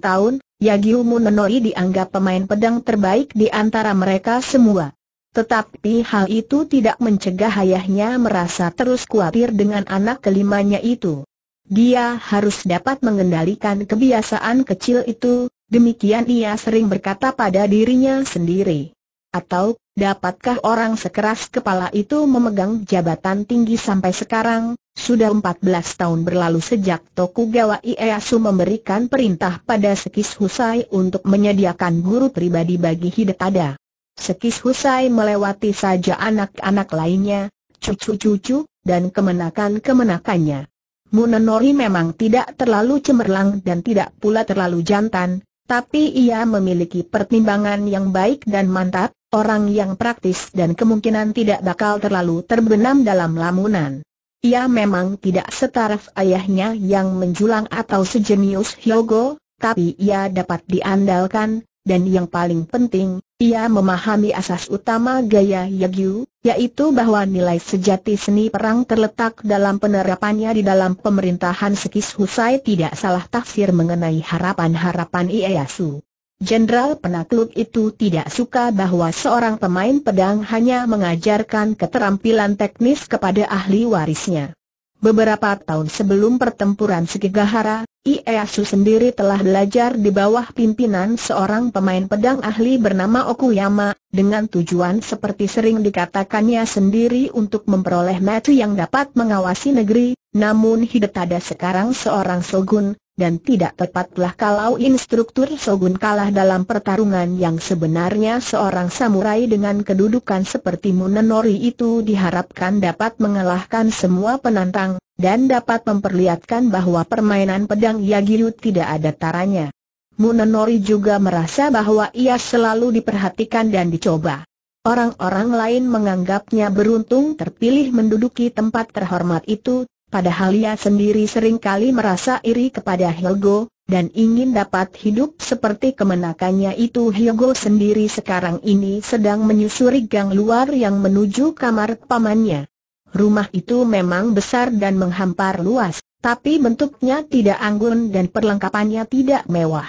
tahun, Yagyu Munenoi dianggap pemain pedang terbaik di antara mereka semua. Tetapi hal itu tidak mencegah ayahnya merasa terus khawatir dengan anak kelimanya itu. Dia harus dapat mengendalikan kebiasaan kecil itu, Demikian ia sering berkata pada dirinya sendiri. Atau, dapatkah orang sekeras kepala itu memegang jabatan tinggi sampai sekarang? Sudah 14 tahun berlalu sejak Tokugawa Ieyasu memberikan perintah pada Sekis Husai untuk menyediakan guru pribadi bagi Hidetada. Sekis Husai melewati saja anak-anak lainnya, cucu-cucu, dan kemenakan-kemenakannya. Munenori memang tidak terlalu cemerlang dan tidak pula terlalu jantan, tapi ia memiliki pertimbangan yang baik dan mantap, orang yang praktis dan kemungkinan tidak bakal terlalu terbenam dalam lamunan. Ia memang tidak setaraf ayahnya yang menjulang atau sejenius Hyogo, tapi ia dapat diandalkan, dan yang paling penting, ia memahami asas utama gaya Yagyu, yaitu bahwa nilai sejati seni perang terletak dalam penerapannya di dalam pemerintahan Sekis Husai tidak salah tafsir mengenai harapan-harapan Ieyasu. Jenderal penakluk itu tidak suka bahwa seorang pemain pedang hanya mengajarkan keterampilan teknis kepada ahli warisnya. Beberapa tahun sebelum pertempuran Sekigahara, Ieyasu sendiri telah belajar di bawah pimpinan seorang pemain pedang ahli bernama Okuyama, dengan tujuan seperti sering dikatakannya sendiri untuk memperoleh mata yang dapat mengawasi negeri, namun hidup Hidetada sekarang seorang shogun, dan tidak tepatlah kalau instruktur Shogun kalah dalam pertarungan yang sebenarnya seorang samurai dengan kedudukan seperti Munenori itu diharapkan dapat mengalahkan semua penantang, dan dapat memperlihatkan bahwa permainan pedang Yagyu tidak ada taranya. Munenori juga merasa bahwa ia selalu diperhatikan dan dicoba. Orang-orang lain menganggapnya beruntung terpilih menduduki tempat terhormat itu, padahal ia sendiri sering kali merasa iri kepada Hyogo, dan ingin dapat hidup seperti kemenakannya itu Hyogo sendiri sekarang ini sedang menyusuri gang luar yang menuju kamar pamannya. Rumah itu memang besar dan menghampar luas, tapi bentuknya tidak anggun dan perlengkapannya tidak mewah.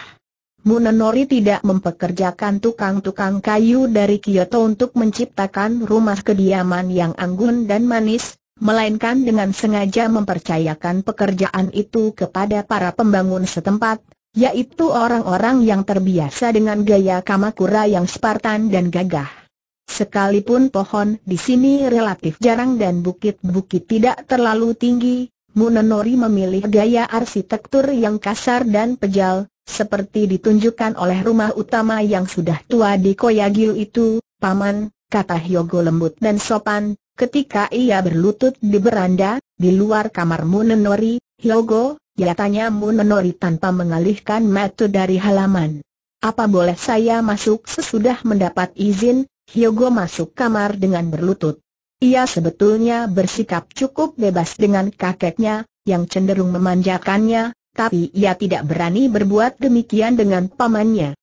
Munenori tidak mempekerjakan tukang-tukang kayu dari Kyoto untuk menciptakan rumah kediaman yang anggun dan manis, melainkan dengan sengaja mempercayakan pekerjaan itu kepada para pembangun setempat, yaitu orang-orang yang terbiasa dengan gaya Kamakura yang Spartan dan gagah. Sekalipun pohon di sini relatif jarang dan bukit-bukit tidak terlalu tinggi, Munenori memilih gaya arsitektur yang kasar dan pejal, seperti ditunjukkan oleh rumah utama yang sudah tua di Koyagyu itu, Paman, kata Hyogo lembut dan sopan, Ketika ia berlutut di beranda, di luar kamar Munenori, Hyogo, ya tanya Munenori tanpa mengalihkan mata dari halaman. Apa boleh saya masuk sesudah mendapat izin? Hyogo masuk kamar dengan berlutut. Ia sebetulnya bersikap cukup bebas dengan kakeknya, yang cenderung memanjakannya, tapi ia tidak berani berbuat demikian dengan pamannya.